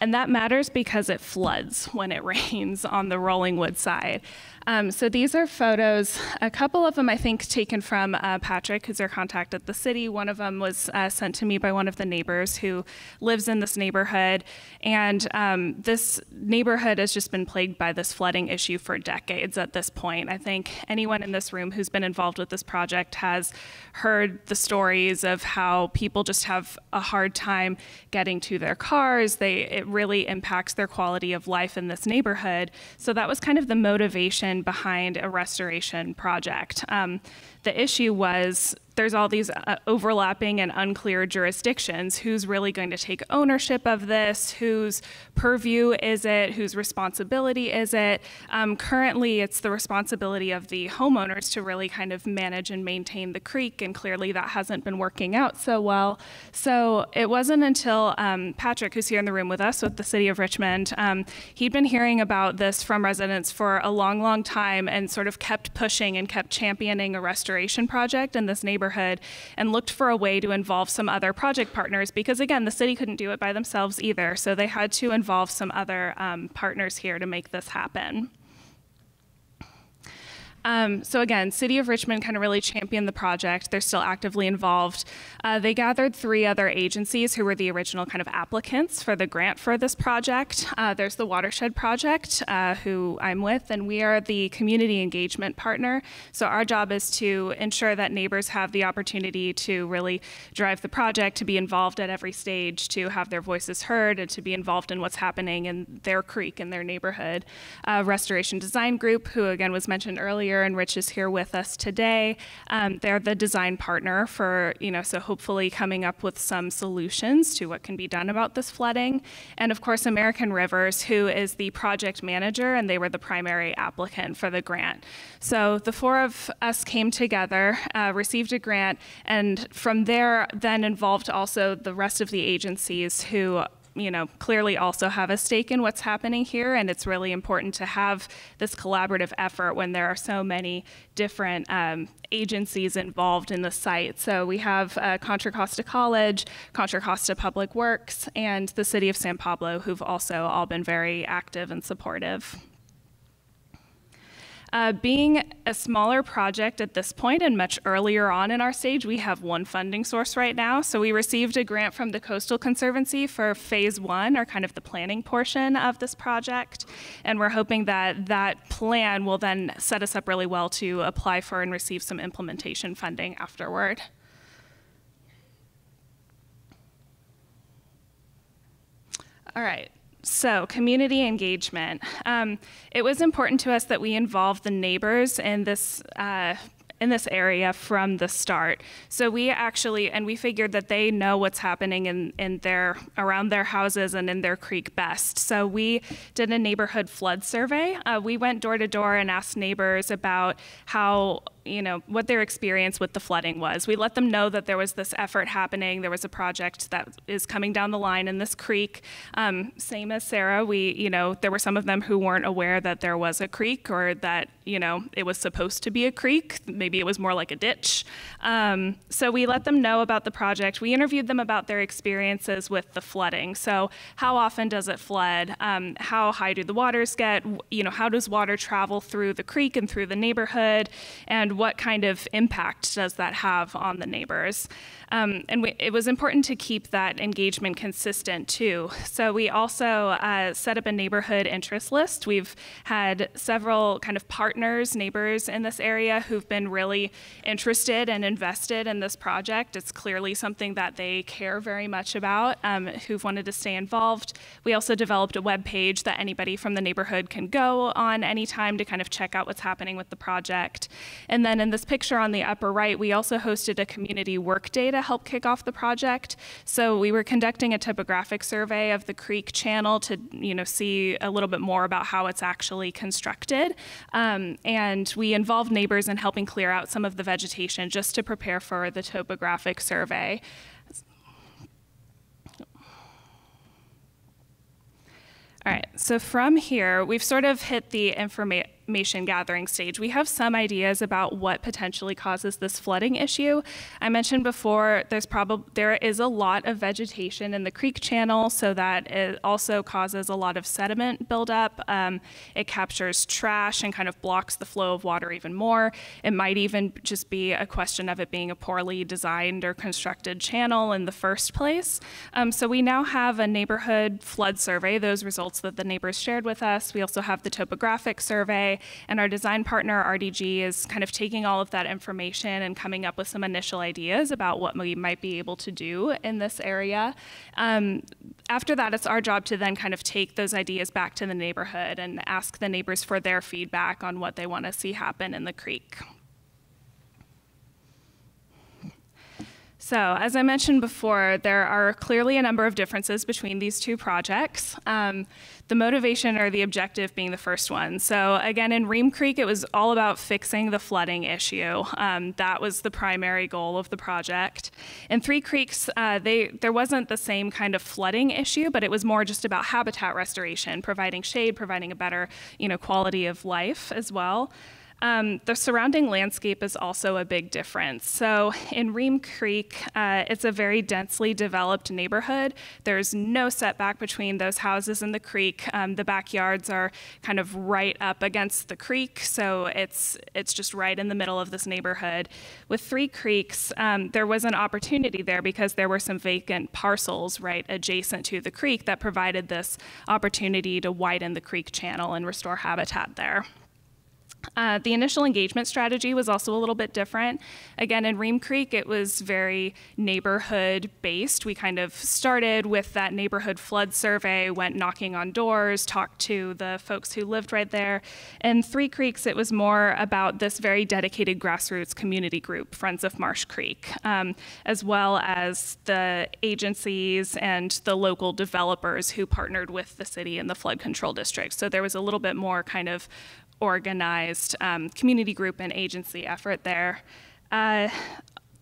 And that matters because it floods when it rains on the Rollingwood side. Um, so these are photos, a couple of them I think taken from uh, Patrick, who's our contact at the city. One of them was uh, sent to me by one of the neighbors who lives in this neighborhood. And um, this neighborhood has just been plagued by this flooding issue for decades at this point. I think anyone in this room who's been involved with this project has heard the stories of how people just have a hard time getting to their cars. They, it really impacts their quality of life in this neighborhood. So that was kind of the motivation behind a restoration project. Um, the issue was there's all these uh, overlapping and unclear jurisdictions. Who's really going to take ownership of this? Whose purview is it? Whose responsibility is it? Um, currently, it's the responsibility of the homeowners to really kind of manage and maintain the creek, and clearly that hasn't been working out so well. So it wasn't until um, Patrick, who's here in the room with us with the City of Richmond, um, he'd been hearing about this from residents for a long, long time and sort of kept pushing and kept championing a restoration project in this neighborhood and looked for a way to involve some other project partners because, again, the city couldn't do it by themselves either. So they had to involve some other um, partners here to make this happen. Um, so again, City of Richmond kind of really championed the project. They're still actively involved. Uh, they gathered three other agencies who were the original kind of applicants for the grant for this project. Uh, there's the Watershed Project, uh, who I'm with, and we are the community engagement partner. So our job is to ensure that neighbors have the opportunity to really drive the project, to be involved at every stage, to have their voices heard, and to be involved in what's happening in their creek, in their neighborhood. Uh, Restoration Design Group, who again was mentioned earlier, and Rich is here with us today. Um, they're the design partner for, you know, so hopefully coming up with some solutions to what can be done about this flooding. And of course, American Rivers, who is the project manager, and they were the primary applicant for the grant. So the four of us came together, uh, received a grant, and from there, then involved also the rest of the agencies who you know, clearly also have a stake in what's happening here, and it's really important to have this collaborative effort when there are so many different um, agencies involved in the site. So we have uh, Contra Costa College, Contra Costa Public Works, and the City of San Pablo, who've also all been very active and supportive. Uh, being a smaller project at this point and much earlier on in our stage, we have one funding source right now. So we received a grant from the Coastal Conservancy for phase one, or kind of the planning portion of this project. And we're hoping that that plan will then set us up really well to apply for and receive some implementation funding afterward. All right. So, community engagement. Um, it was important to us that we involve the neighbors in this. Uh, in this area from the start. So we actually, and we figured that they know what's happening in, in their, around their houses and in their creek best. So we did a neighborhood flood survey. Uh, we went door to door and asked neighbors about how you know what their experience with the flooding was. We let them know that there was this effort happening. There was a project that is coming down the line in this creek. Um, same as Sarah, we you know there were some of them who weren't aware that there was a creek or that you know it was supposed to be a creek. Maybe it was more like a ditch. Um, so we let them know about the project. We interviewed them about their experiences with the flooding. So how often does it flood? Um, how high do the waters get? You know how does water travel through the creek and through the neighborhood? And what kind of impact does that have on the neighbors? Um, and we, it was important to keep that engagement consistent too. So we also uh, set up a neighborhood interest list. We've had several kind of partners, neighbors in this area who've been really interested and invested in this project. It's clearly something that they care very much about, um, who've wanted to stay involved. We also developed a web page that anybody from the neighborhood can go on anytime to kind of check out what's happening with the project. And then in this picture on the upper right, we also hosted a community work day to help kick off the project. So we were conducting a topographic survey of the creek channel to you know see a little bit more about how it's actually constructed. Um, and we involved neighbors in helping clear out some of the vegetation just to prepare for the topographic survey. All right, so from here, we've sort of hit the information information gathering stage. We have some ideas about what potentially causes this flooding issue. I mentioned before there's probably there is a lot of vegetation in the creek channel, so that it also causes a lot of sediment buildup. Um, it captures trash and kind of blocks the flow of water even more. It might even just be a question of it being a poorly designed or constructed channel in the first place. Um, so we now have a neighborhood flood survey, those results that the neighbors shared with us. We also have the topographic survey and our design partner, RDG, is kind of taking all of that information and coming up with some initial ideas about what we might be able to do in this area. Um, after that, it's our job to then kind of take those ideas back to the neighborhood and ask the neighbors for their feedback on what they want to see happen in the creek. So, as I mentioned before, there are clearly a number of differences between these two projects. Um, the motivation or the objective being the first one. So, again, in Rheem Creek, it was all about fixing the flooding issue. Um, that was the primary goal of the project. In Three Creeks, uh, they, there wasn't the same kind of flooding issue, but it was more just about habitat restoration, providing shade, providing a better you know, quality of life as well. Um, the surrounding landscape is also a big difference. So in Rheem Creek, uh, it's a very densely developed neighborhood. There's no setback between those houses and the creek. Um, the backyards are kind of right up against the creek, so it's it's just right in the middle of this neighborhood. With Three Creeks, um, there was an opportunity there because there were some vacant parcels right adjacent to the creek that provided this opportunity to widen the creek channel and restore habitat there. Uh, the initial engagement strategy was also a little bit different. Again, in Rheem Creek, it was very neighborhood based. We kind of started with that neighborhood flood survey, went knocking on doors, talked to the folks who lived right there. In Three Creeks, it was more about this very dedicated grassroots community group, Friends of Marsh Creek, um, as well as the agencies and the local developers who partnered with the city and the flood control district. So there was a little bit more kind of organized um, community group and agency effort there. Uh,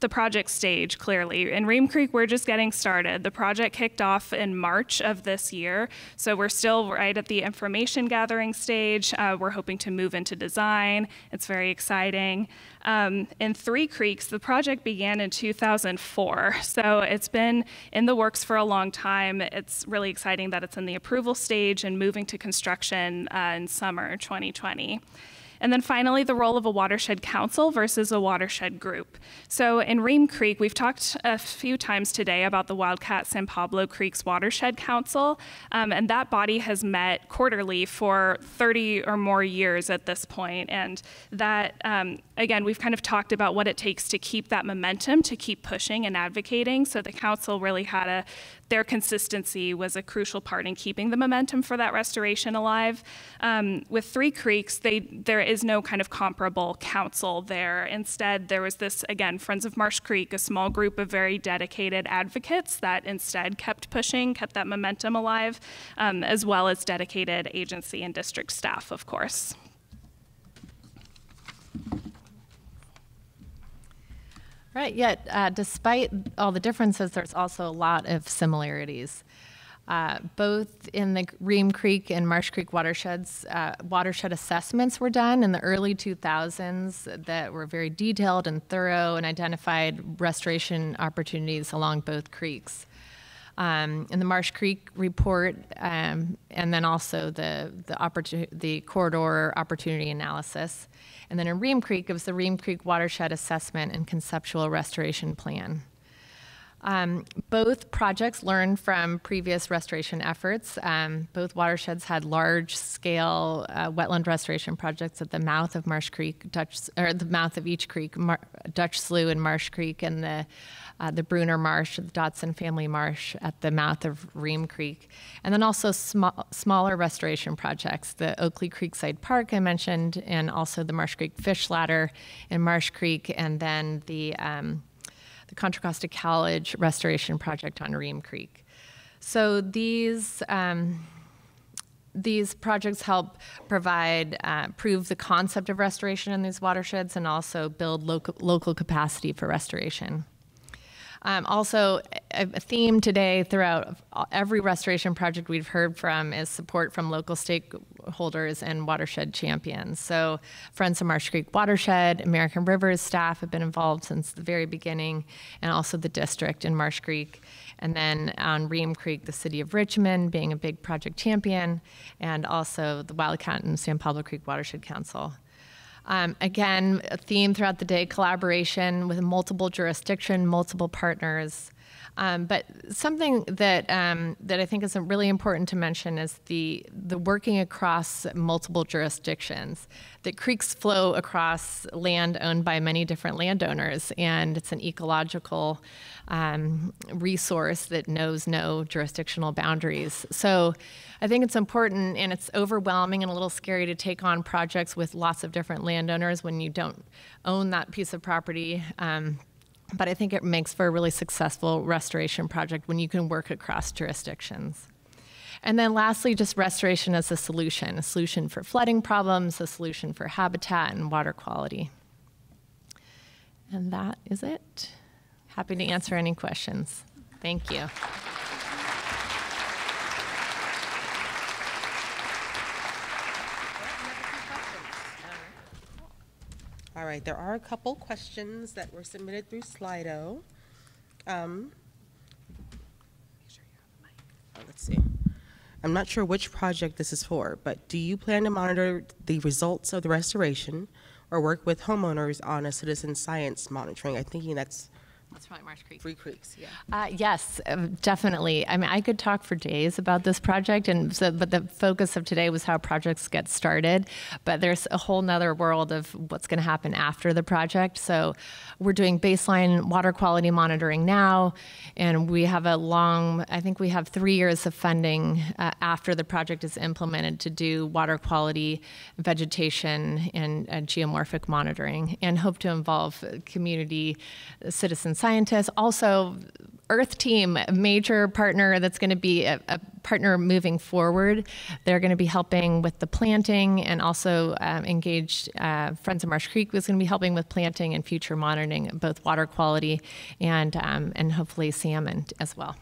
the project stage, clearly. In Rheem Creek, we're just getting started. The project kicked off in March of this year, so we're still right at the information gathering stage. Uh, we're hoping to move into design. It's very exciting. Um, in Three Creeks, the project began in 2004, so it's been in the works for a long time. It's really exciting that it's in the approval stage and moving to construction uh, in summer 2020. And then finally, the role of a watershed council versus a watershed group. So in Rheem Creek, we've talked a few times today about the Wildcat San Pablo Creeks Watershed Council, um, and that body has met quarterly for 30 or more years at this. And that, um, again, we've kind of talked about what it takes to keep that momentum, to keep pushing and advocating. So the council really had a their consistency was a crucial part in keeping the momentum for that restoration alive. Um, with Three Creeks, they, there is no kind of comparable council there. Instead, there was this, again, Friends of Marsh Creek, a small group of very dedicated advocates that instead kept pushing, kept that momentum alive, um, as well as dedicated agency and district staff, of course. Right, yet uh, despite all the differences, there's also a lot of similarities. Uh, both in the Rheem Creek and Marsh Creek watersheds, uh, watershed assessments were done in the early 2000s that were very detailed and thorough and identified restoration opportunities along both creeks. Um, in the Marsh Creek report, um, and then also the the, opportu- the corridor opportunity analysis, and then in Rheem Creek, it was the Rheem Creek watershed assessment and conceptual restoration plan. Um, both projects learned from previous restoration efforts. Um, both watersheds had large-scale uh, wetland restoration projects at the mouth of Marsh Creek, Dutch, or the mouth of each creek, Mar- Dutch Slough and Marsh Creek, and the uh, the Breuner Marsh, the Dotson Family Marsh at the mouth of Rheem Creek, and then also sm- smaller restoration projects, the Oakley Creekside Park I mentioned, and also the Marsh Creek Fish Ladder in Marsh Creek, and then the um, the Contra Costa College restoration project on Ream Creek. So these um, these projects help provide uh, prove the concept of restoration in these watersheds and also build local, local capacity for restoration. Um, also, a, a theme today throughout every restoration project we've heard from is support from local stakeholders and watershed champions. So, Friends of Marsh Creek Watershed, American Rivers staff have been involved since the very beginning, and also the district in Marsh Creek. And then on Rheem Creek, the city of Richmond being a big project champion, and also the Wildcat and San Pablo Creek Watershed Council. Um, again, a theme throughout the day collaboration with multiple jurisdiction, multiple partners. Um, but something that um, that I think is really important to mention is the the working across multiple jurisdictions. That creeks flow across land owned by many different landowners, and it's an ecological um, resource that knows no jurisdictional boundaries. So. I think it's important and it's overwhelming and a little scary to take on projects with lots of different landowners when you don't own that piece of property. Um, but I think it makes for a really successful restoration project when you can work across jurisdictions. And then lastly, just restoration as a solution, a solution for flooding problems, a solution for habitat and water quality. And that is it. Happy to answer any questions. Thank you. All right, there are a couple questions that were submitted through Slido. Um, oh, let's see. I'm not sure which project this is for, but do you plan to monitor the results of the restoration or work with homeowners on a citizen science monitoring? I'm thinking that's that's probably Marsh Creek. Three Creeks, yeah. Uh, yes, uh, definitely. I mean, I could talk for days about this project, and so, but the focus of today was how projects get started. But there's a whole nother world of what's going to happen after the project. So, we're doing baseline water quality monitoring now, and we have a long. I think we have three years of funding uh, after the project is implemented to do water quality, vegetation, and geomorphic monitoring, and hope to involve community citizens scientists. Also, Earth Team, a major partner that's going to be a, a, partner moving forward. They're going to be helping with the planting and also um, engaged uh, Friends of Marsh Creek was going to be helping with planting and future monitoring both water quality and um, and hopefully salmon as well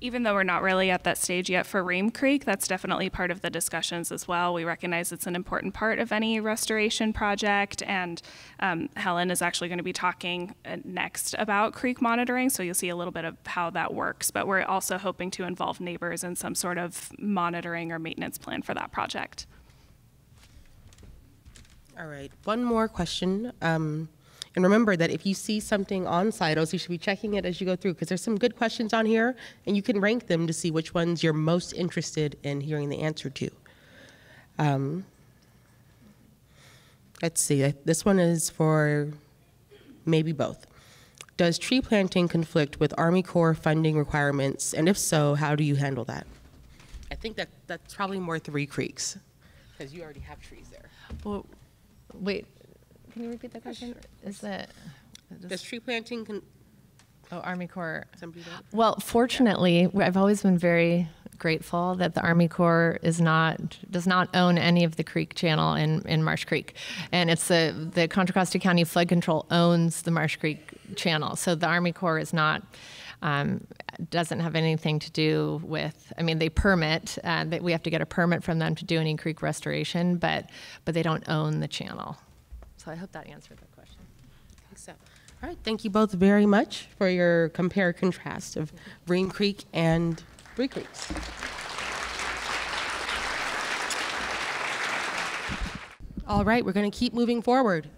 even though we're not really at that stage yet for Rheem Creek, that's definitely part of the discussions as well. We recognize it's an important part of any restoration project, and um, Helen is actually going to be talking uh, next about creek monitoring, so you'll see a little bit of how that works. But we're also hoping to involve neighbors in some sort of monitoring or maintenance plan for that project. All right, one more question. Um, and remember that if you see something on Slidos, you should be checking it as you go through because there's some good questions on here, and you can rank them to see which ones you're most interested in hearing the answer to. Um, let's see, this one is for maybe both. Does tree planting conflict with Army Corps funding requirements? And if so, how do you handle that? I think that that's probably more Three Creeks. Because you already have trees there. Well, wait, can you repeat that question? Is that, Does tree planting, con- oh, Army Corps? Well, fortunately, I've always been very grateful that the Army Corps is not does not own any of the creek channel in, in Marsh Creek, and it's the the Contra Costa County Flood Control owns the Marsh Creek channel, so the Army Corps is not. Um, doesn't have anything to do with. I mean, they permit uh, that we have to get a permit from them to do any creek restoration, but but they don't own the channel. So I hope that answered the question. I think so. All right, thank you both very much for your compare contrast of Rheem Creek and Three Creeks. All right, we're going to keep moving forward.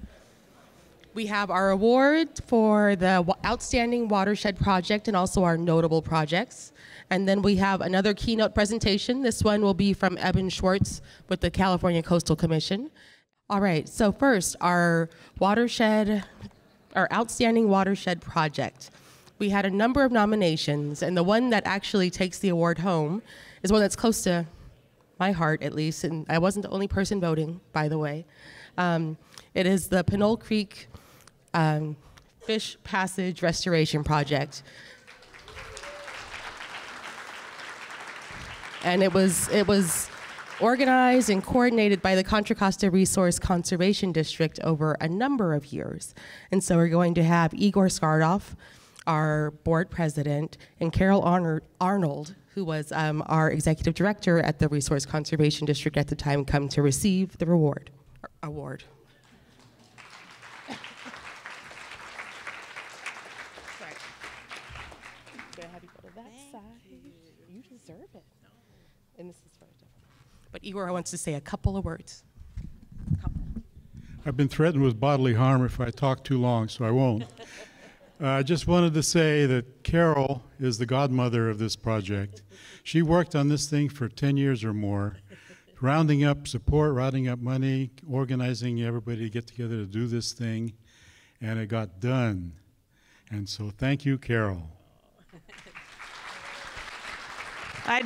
We have our award for the Outstanding Watershed Project and also our notable projects. And then we have another keynote presentation. This one will be from Eben Schwartz with the California Coastal Commission. All right, so first, our watershed, our Outstanding Watershed Project. We had a number of nominations, and the one that actually takes the award home is one that's close to my heart, at least, and I wasn't the only person voting, by the way. Um, it is the Pinole Creek um, Fish Passage Restoration Project. And it was, it was organized and coordinated by the Contra Costa Resource Conservation District over a number of years. And so we're going to have Igor Skaredoff, our board president, and Carol Arner- Arnold, who was um, our executive director at the Resource Conservation District at the time, come to receive the reward award. Gonna have you go to that side. You deserve it. And this is for But Igor wants to say a couple of words. I've been threatened with bodily harm if I talk too long, so I won't. Uh, I just wanted to say that Carol is the godmother of this project. She worked on this thing for 10 years or more, rounding up support, rounding up money, organizing everybody to get together to do this thing, and it got done. And so thank you, Carol. I'd,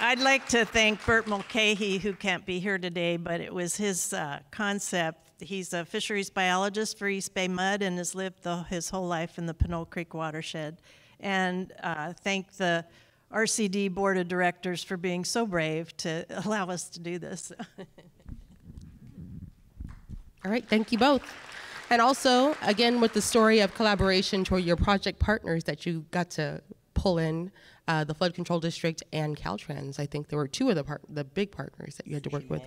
I'd like to thank Bert Mulcahy, who can't be here today, but it was his uh, concept. He's a fisheries biologist for East Bay Mud and has lived the, his whole life in the Pinole Creek watershed. And uh, thank the RCD Board of Directors for being so brave to allow us to do this. All right, thank you both. And also, again, with the story of collaboration toward your project partners that you got to pull in, uh, the Flood Control District and Caltrans. I think there were two of the part- the big partners that you had to work with.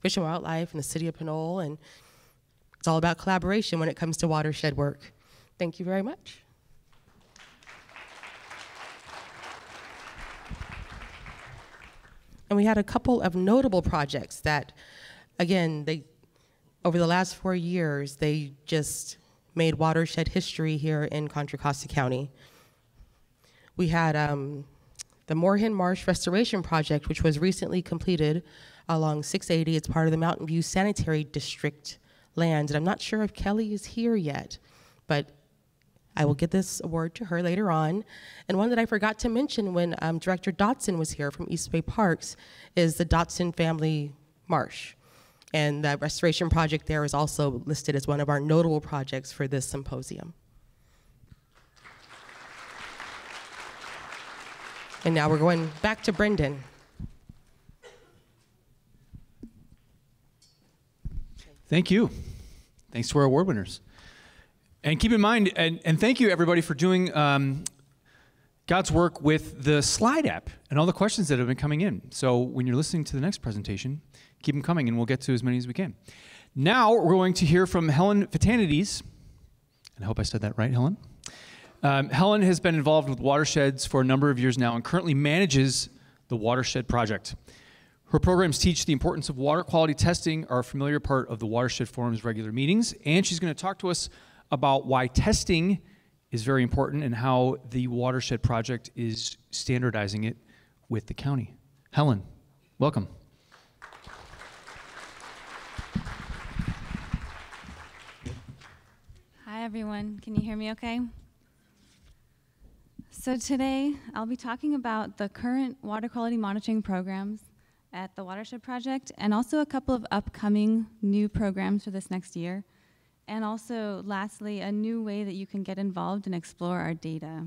Fish and Wildlife and the City of Pinole, and it's all about collaboration when it comes to watershed work. Thank you very much. And we had a couple of notable projects that, again, they over the last four years, they just made watershed history here in Contra Costa County. We had um, the Moorhen Marsh Restoration Project, which was recently completed along 680. It's part of the Mountain View Sanitary District land. And I'm not sure if Kelly is here yet, but I will get this award to her later on. And one that I forgot to mention when um, Director Dotson was here from East Bay Parks is the Dotson Family Marsh. And that restoration project there is also listed as one of our notable projects for this symposium. And now we're going back to Brendan. Thank you. Thanks to our award winners. And keep in mind, and, and thank you everybody for doing um, God's work with the slide app and all the questions that have been coming in. So when you're listening to the next presentation, keep them coming and we'll get to as many as we can. Now we're going to hear from Helen Fatanides. And I hope I said that right, Helen. Um, Helen has been involved with watersheds for a number of years now and currently manages the Watershed Project. Her programs teach the importance of water quality testing, are a familiar part of the Watershed Forum's regular meetings, and she's going to talk to us about why testing is very important and how the Watershed Project is standardizing it with the county. Helen, welcome. Hi, everyone. Can you hear me okay? So, today I'll be talking about the current water quality monitoring programs at the Watershed Project, and also a couple of upcoming new programs for this next year. And also, lastly, a new way that you can get involved and explore our data.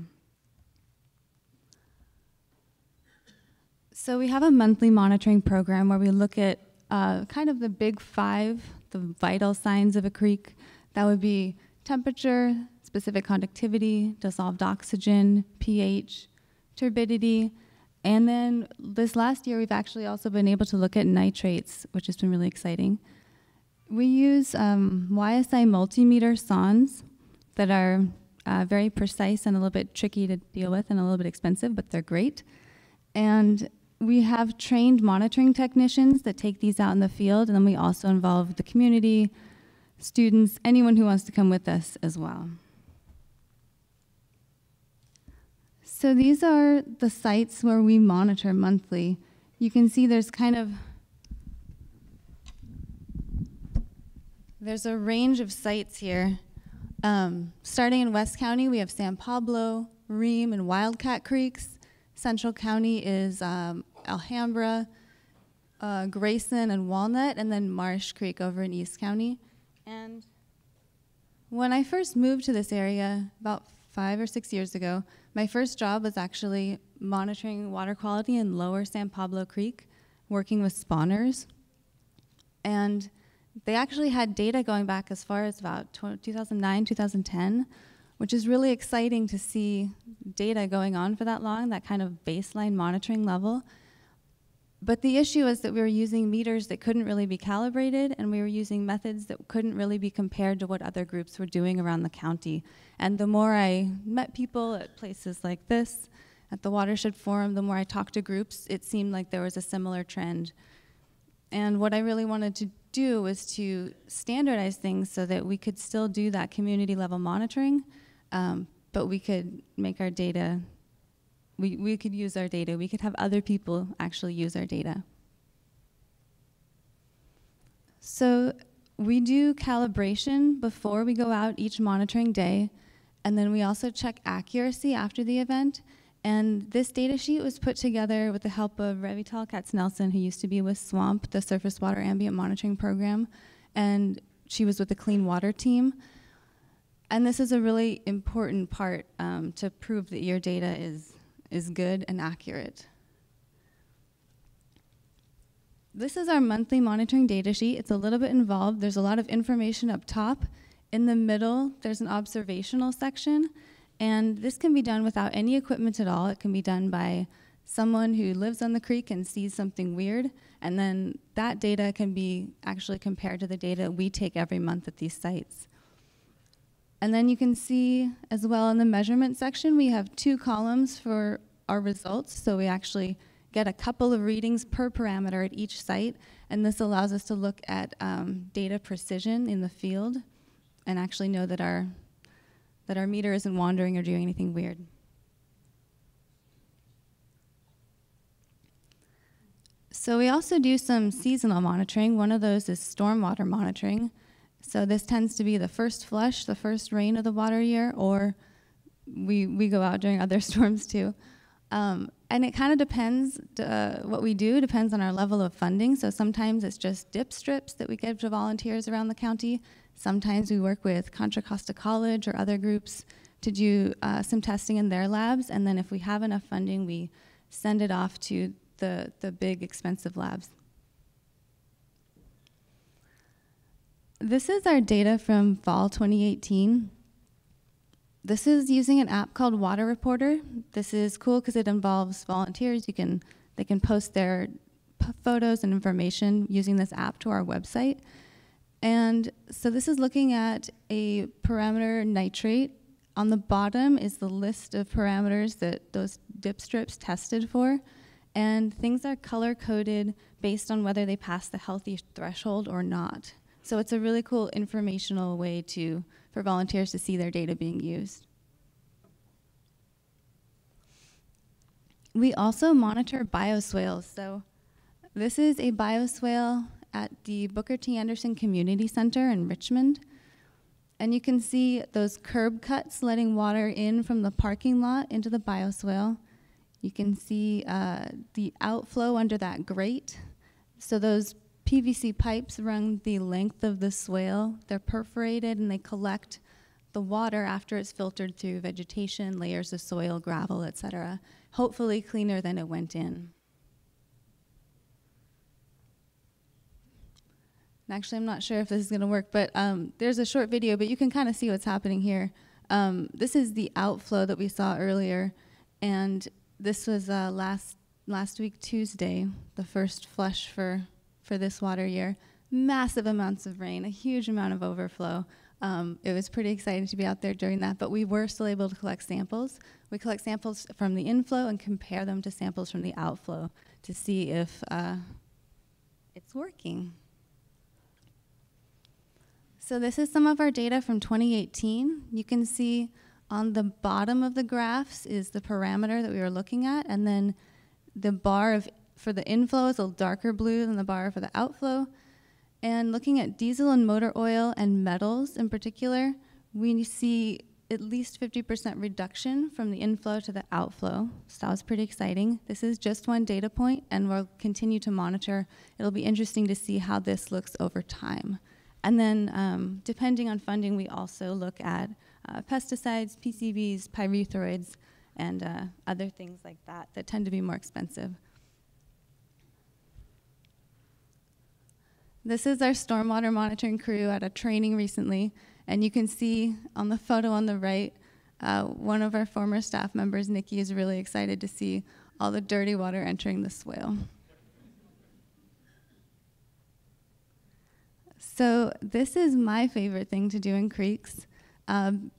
So, we have a monthly monitoring program where we look at uh, kind of the big five, the vital signs of a creek. That would be temperature, specific conductivity, dissolved oxygen, pH, turbidity. And then this last year, we've actually also been able to look at nitrates, which has been really exciting. We use um, YSI multimeter sondes that are uh, very precise and a little bit tricky to deal with and a little bit expensive, but they're great. And we have trained monitoring technicians that take these out in the field, and then we also involve the community, students, anyone who wants to come with us as well. So these are the sites where we monitor monthly. You can see there's kind of there's a range of sites here. Um, starting in West County, we have San Pablo, Rheem, and Wildcat Creeks. Central County is um, Alhambra, uh, Grayson, and Walnut, and then Marsh Creek over in East County. And when I first moved to this area about five or six years ago, my first job was actually monitoring water quality in lower San Pablo Creek, working with spawners. And they actually had data going back as far as about 2009, 2010, which is really exciting to see data going on for that long, that kind of baseline monitoring level. But the issue is that we were using meters that couldn't really be calibrated, and we were using methods that couldn't really be compared to what other groups were doing around the county. And the more I met people at places like this, at the Watershed Forum, the more I talked to groups, it seemed like there was a similar trend. And what I really wanted to do was to standardize things so that we could still do that community level monitoring, um, but we could make our data we, we could use our data. We could have other people actually use our data. So we do calibration before we go out each monitoring day, and then we also check accuracy after the event. And this data sheet was put together with the help of Revital Katznelson, who used to be with SWAMP, the Surface Water Ambient Monitoring Program, and she was with the Clean Water team. And this is a really important part um, to prove that your data is is good and accurate. This is our monthly monitoring data sheet. It's a little bit involved. There's a lot of information up top. In the middle, there's an observational section, and this can be done without any equipment at all. It can be done by someone who lives on the creek and sees something weird, and then that data can be actually compared to the data we take every month at these sites. And then you can see as well in the measurement section, we have two columns for our results. So we actually get a couple of readings per parameter at each site. And this allows us to look at um, data precision in the field and actually know that our, that our meter isn't wandering or doing anything weird. So we also do some seasonal monitoring. One of those is stormwater monitoring. So this tends to be the first flush, the first rain of the water year, or we, we go out during other storms too. Um, and it kind of depends, uh, what we do depends on our level of funding. So sometimes it's just dip strips that we give to volunteers around the county. Sometimes we work with Contra Costa College or other groups to do uh, some testing in their labs. And then if we have enough funding, we send it off to the, the big expensive labs. This is our data from fall 2018. This is using an app called Water Reporter. This is cool because it involves volunteers. You can they can post their photos and information using this app to our website. And so this is looking at a parameter nitrate. On the bottom is the list of parameters that those dip strips tested for. And things are color coded based on whether they pass the healthy threshold or not. So it's a really cool informational way to for volunteers to see their data being used. We also monitor bioswales. So this is a bioswale at the Booker T. Anderson Community Center in Richmond. And you can see those curb cuts letting water in from the parking lot into the bioswale. You can see uh, the outflow under that grate So those PVC pipes run the length of the swale. They're perforated and they collect the water after it's filtered through vegetation, layers of soil, gravel, etc. Hopefully cleaner than it went in. And actually, I'm not sure if this is going to work, but um, there's a short video, but you can kind of see what's happening here. Um, this is the outflow that we saw earlier, and this was uh, last last week Tuesday, the first flush for for this water year. Massive amounts of rain, a huge amount of overflow. Um, it was pretty exciting to be out there during that, but we were still able to collect samples. We collect samples from the inflow and compare them to samples from the outflow to see if uh, it's working. So this is some of our data from 2018. You can see on the bottom of the graphs is the parameter that we were looking at, and then the bar of for the inflow is a darker blue than the bar for the outflow. And looking at diesel and motor oil and metals in particular, we see at least 50% reduction from the inflow to the outflow. So that was pretty exciting. This is just one data point, and we'll continue to monitor. It'll be interesting to see how this looks over time. And then, um, depending on funding, we also look at uh, pesticides, PCBs, pyrethroids, and uh, other things like that that tend to be more expensive. This is our stormwater monitoring crew at a training recently, and you can see on the photo on the right, uh, one of our former staff members, Nikki, is really excited to see all the dirty water entering the swale. So this is my favorite thing to do in creeks, um,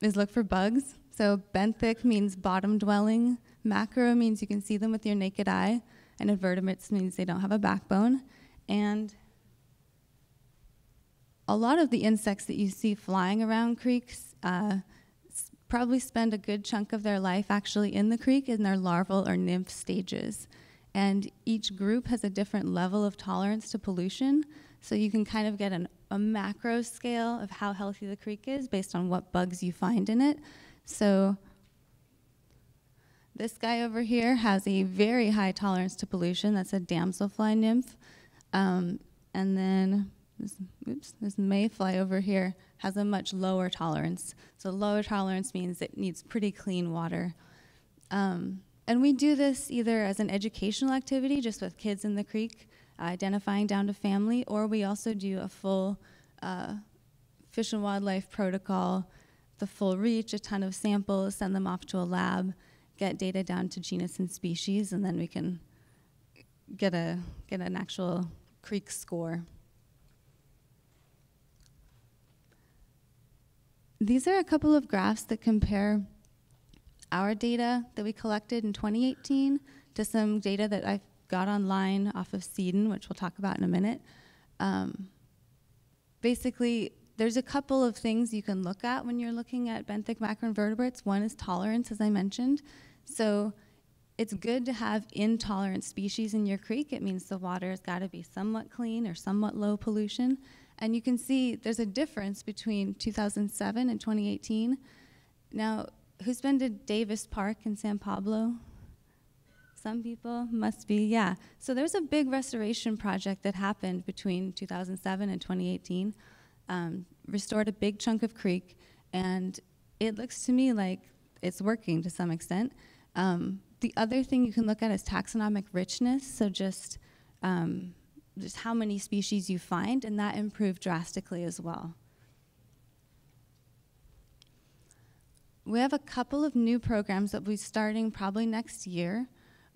is look for bugs. So benthic means bottom dwelling, macro means you can see them with your naked eye, and invertebrates means they don't have a backbone. And a lot of the insects that you see flying around creeks uh, probably spend a good chunk of their life actually in the creek in their larval or nymph stages. And each group has a different level of tolerance to pollution. So you can kind of get an, a macro scale of how healthy the creek is based on what bugs you find in it. So this guy over here has a very high tolerance to pollution. That's a damselfly nymph. Um, and then this, oops, this mayfly over here has a much lower tolerance. So lower tolerance means it needs pretty clean water. Um, and we do this either as an educational activity, just with kids in the creek, identifying down to family, or we also do a full uh, fish and wildlife protocol, the full reach, a ton of samples, send them off to a lab, get data down to genus and species, and then we can get a get an actual creek score. These are a couple of graphs that compare our data that we collected in 2018 to some data that I got online off of CEDEN, which we'll talk about in a minute. Um, basically, there's a couple of things you can look at when you're looking at benthic macroinvertebrates. One is tolerance, as I mentioned. So it's good to have intolerant species in your creek. It means the water has got to be somewhat clean or somewhat low pollution. And you can see there's a difference between 2007 and 2018. Now, who's been to Davis Park in San Pablo? Some people must be, yeah. So there's a big restoration project that happened between 2007 and 2018. Um, restored a big chunk of creek, and it looks to me like it's working to some extent. Um, the other thing you can look at is taxonomic richness, so just um, just how many species you find, and that improved drastically as well. We have a couple of new programs that we'll be starting probably next year.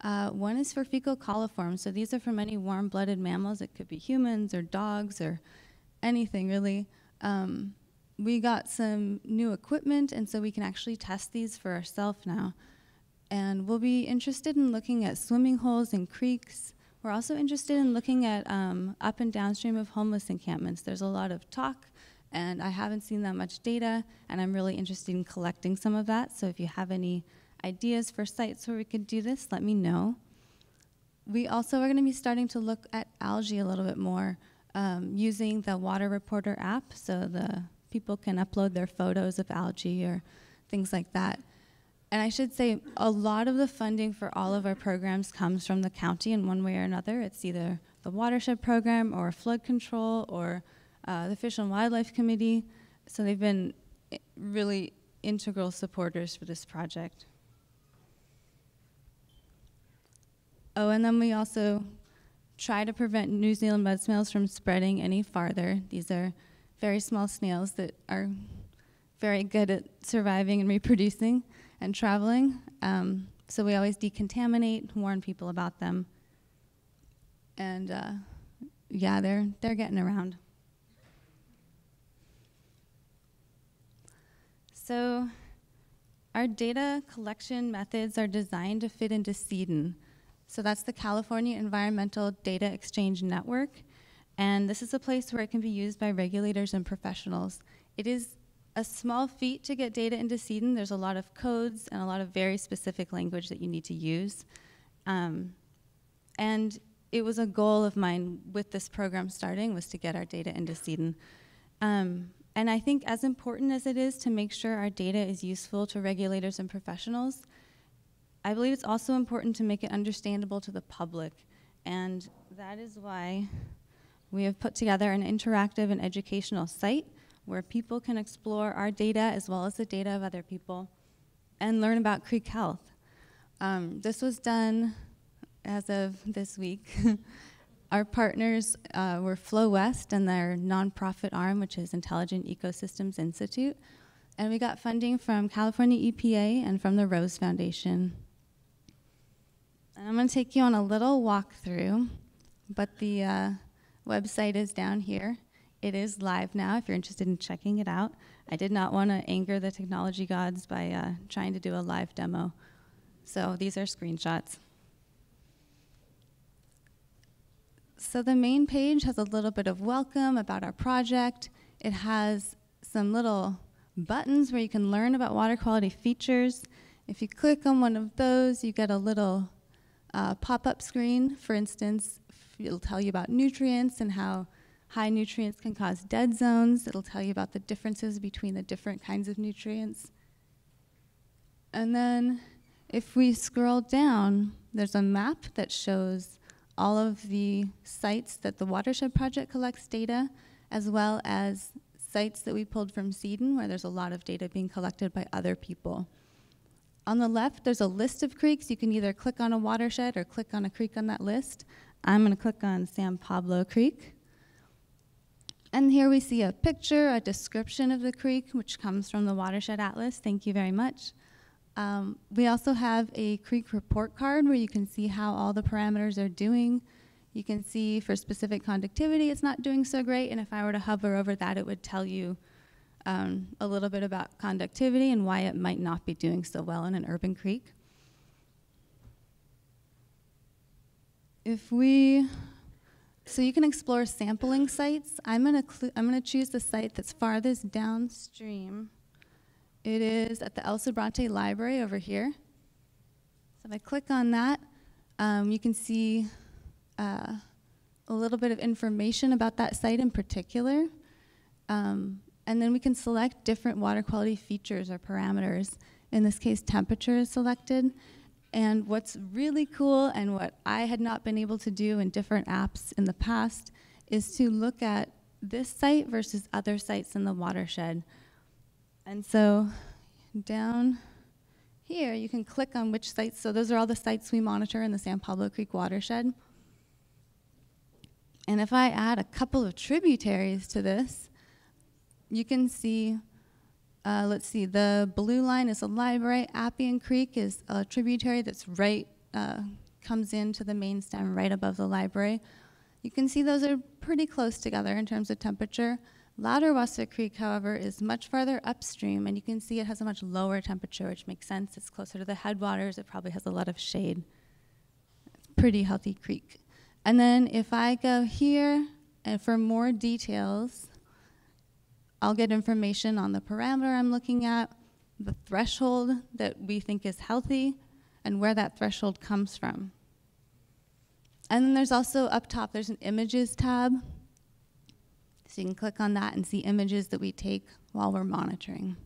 Uh, one is for fecal coliforms, so these are for many warm-blooded mammals. It could be humans or dogs or anything really. Um, we got some new equipment, and so we can actually test these for ourselves now. And we'll be interested in looking at swimming holes and creeks, we're also interested in looking at um, up and downstream of homeless encampments. There's a lot of talk, and I haven't seen that much data, and I'm really interested in collecting some of that. So if you have any ideas for sites where we could do this, let me know. We also are going to be starting to look at algae a little bit more um, using the Water Reporter app, so the people can upload their photos of algae or things like that. And I should say, a lot of the funding for all of our programs comes from the county in one way or another. It's either the watershed program or flood control or uh, the Fish and Wildlife Committee. So they've been really integral supporters for this project. Oh, and then we also try to prevent New Zealand mud snails from spreading any farther. These are very small snails that are very good at surviving and reproducing and traveling. Um, so we always decontaminate, warn people about them. And uh, yeah, they're, they're getting around. So our data collection methods are designed to fit into CEDEN. So that's the California Environmental Data Exchange Network. And this is a place where it can be used by regulators and professionals. It is a small feat to get data into CEDEN. There's a lot of codes and a lot of very specific language that you need to use. Um, and it was a goal of mine with this program starting was to get our data into CEDEN. Um, and I think as important as it is to make sure our data is useful to regulators and professionals, I believe it's also important to make it understandable to the public. And that is why we have put together an interactive and educational site where people can explore our data as well as the data of other people and learn about creek health. Um, this was done as of this week. our partners uh, were FlowWest and their nonprofit arm, which is Intelligent Ecosystems Institute. And we got funding from California EPA and from the Rose Foundation. And I'm going to take you on a little walkthrough, but the uh, website is down here. It is live now if you're interested in checking it out. I did not want to anger the technology gods by uh, trying to do a live demo. So these are screenshots. So the main page has a little bit of welcome about our project. It has some little buttons where you can learn about water quality features. If you click on one of those, you get a little uh, pop-up screen. For instance, it'll tell you about nutrients and how high nutrients can cause dead zones. It'll tell you about the differences between the different kinds of nutrients. And then if we scroll down, there's a map that shows all of the sites that the Watershed Project collects data, as well as sites that we pulled from CEDEN, where there's a lot of data being collected by other people. On the left, there's a list of creeks. You can either click on a watershed or click on a creek on that list. I'm going to click on San Pablo Creek. And here we see a picture, a description of the creek, which comes from the Watershed Atlas. Thank you very much. Um, we also have a creek report card where you can see how all the parameters are doing. You can see for specific conductivity, it's not doing so great. And if I were to hover over that, it would tell you um, a little bit about conductivity and why it might not be doing so well in an urban creek. If we, so you can explore sampling sites. I'm gonna, I'm gonna choose the site that's farthest downstream. It is at the El Sobrante Library over here. So if I click on that, um, you can see uh, a little bit of information about that site in particular. Um, and then we can select different water quality features or parameters. In this case, temperature is selected. And what's really cool and what I had not been able to do in different apps in the past is to look at this site versus other sites in the watershed. And so down here, you can click on which sites. So those are all the sites we monitor in the San Pablo Creek watershed. And if I add a couple of tributaries to this, you can see, uh, let's see, the blue line is a library. Appian Creek is a tributary that's right, uh, comes into the main stem right above the library. You can see those are pretty close together in terms of temperature. Lauterwasser Creek, however, is much farther upstream, and you can see it has a much lower temperature, which makes sense. It's closer to the headwaters. It probably has a lot of shade. It's pretty healthy creek. And then if I go here, and for more details, I'll get information on the parameter I'm looking at, the threshold that we think is healthy, and where that threshold comes from. And then there's also up top, there's an images tab. So you can click on that and see images that we take while we're monitoring.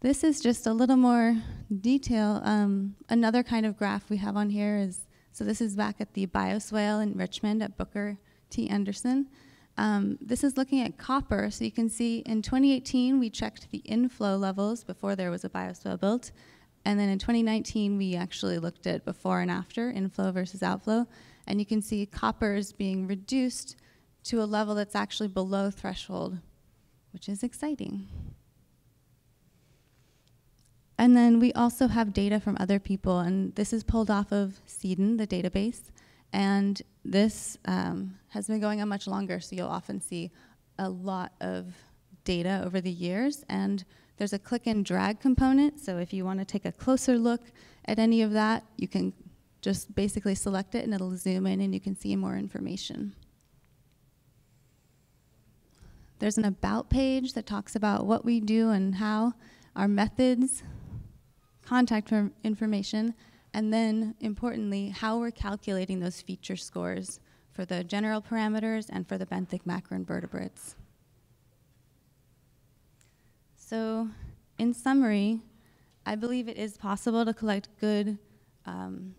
This is just a little more detail. Um, another kind of graph we have on here is so this is back at the bioswale in Richmond at Booker T. Anderson. Um, this is looking at copper. So you can see in 2018 we checked the inflow levels before there was a bioswale built. And then in 2019 we actually looked at before and after inflow versus outflow. And you can see copper is being reduced to a level that's actually below threshold, which is exciting. And then we also have data from other people, and this is pulled off of CEDEN, the database. And this um, has been going on much longer, so you'll often see a lot of data over the years. And there's a click and drag component, so if you want to take a closer look at any of that, you can just basically select it and it'll zoom in and you can see more information. There's an about page that talks about what we do and how, our methods, contact information, and then importantly, how we're calculating those feature scores for the general parameters and for the benthic macroinvertebrates. So in summary, I believe it is possible to collect good, um,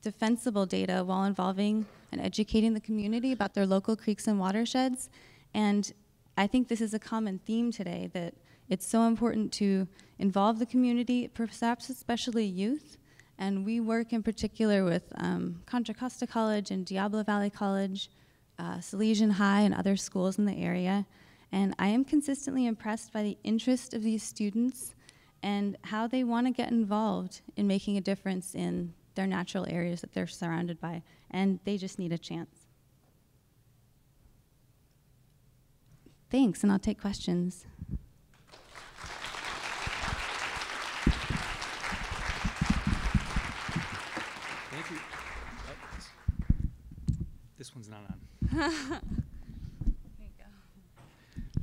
defensible data while involving and educating the community about their local creeks and watersheds. And I think this is a common theme today that it's so important to involve the community, perhaps especially youth. And we work in particular with um, Contra Costa College and Diablo Valley College, uh, Salesian High, and other schools in the area. And I am consistently impressed by the interest of these students and how they want to get involved in making a difference in their natural areas that they're surrounded by. And they just need a chance. Thanks, and I'll take questions. This one's not on.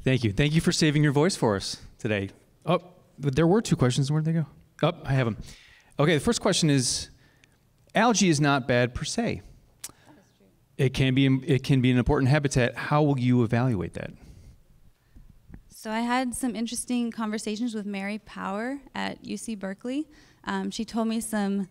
Thank you. Thank you for saving your voice for us today. Oh, there were two questions. Where'd they go? Oh, I have them. Okay, the first question is algae is not bad per se. It can be it can be an important habitat. How will you evaluate that? So I had some interesting conversations with Mary Power at UC Berkeley. Um, she told me some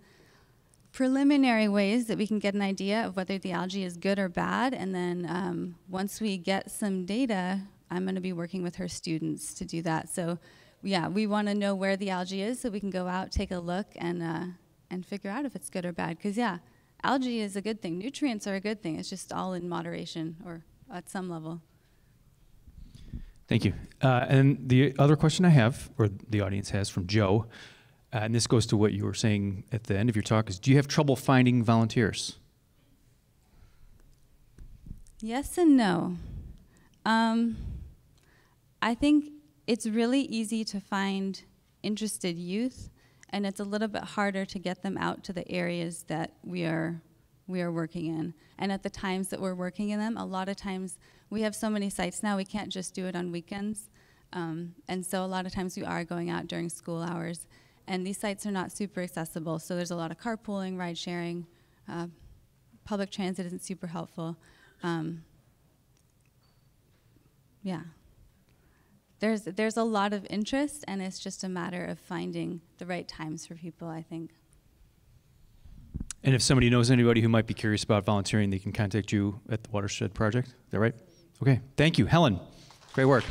preliminary ways that we can get an idea of whether the algae is good or bad. And then um, once we get some data, I'm going to be working with her students to do that. So yeah, we want to know where the algae is so we can go out, take a look, and, uh, and figure out if it's good or bad. Because yeah, algae is a good thing. Nutrients are a good thing. It's just all in moderation or at some level. Thank you. Uh, and the other question I have, or the audience has from Joe, uh, and this goes to what you were saying at the end of your talk, is do you have trouble finding volunteers? Yes and no. Um, I think it's really easy to find interested youth, and it's a little bit harder to get them out to the areas that we are we are working in. And at the times that we're working in them, a lot of times we have so many sites now, we can't just do it on weekends. Um, and so a lot of times we are going out during school hours. And these sites are not super accessible, so there's a lot of carpooling, ride sharing. Uh, public transit isn't super helpful. Um, yeah. There's, there's a lot of interest, and it's just a matter of finding the right times for people, I think. And if somebody knows anybody who might be curious about volunteering, they can contact you at the Watershed Project. Is that right? Okay. Thank you. Helen, great work.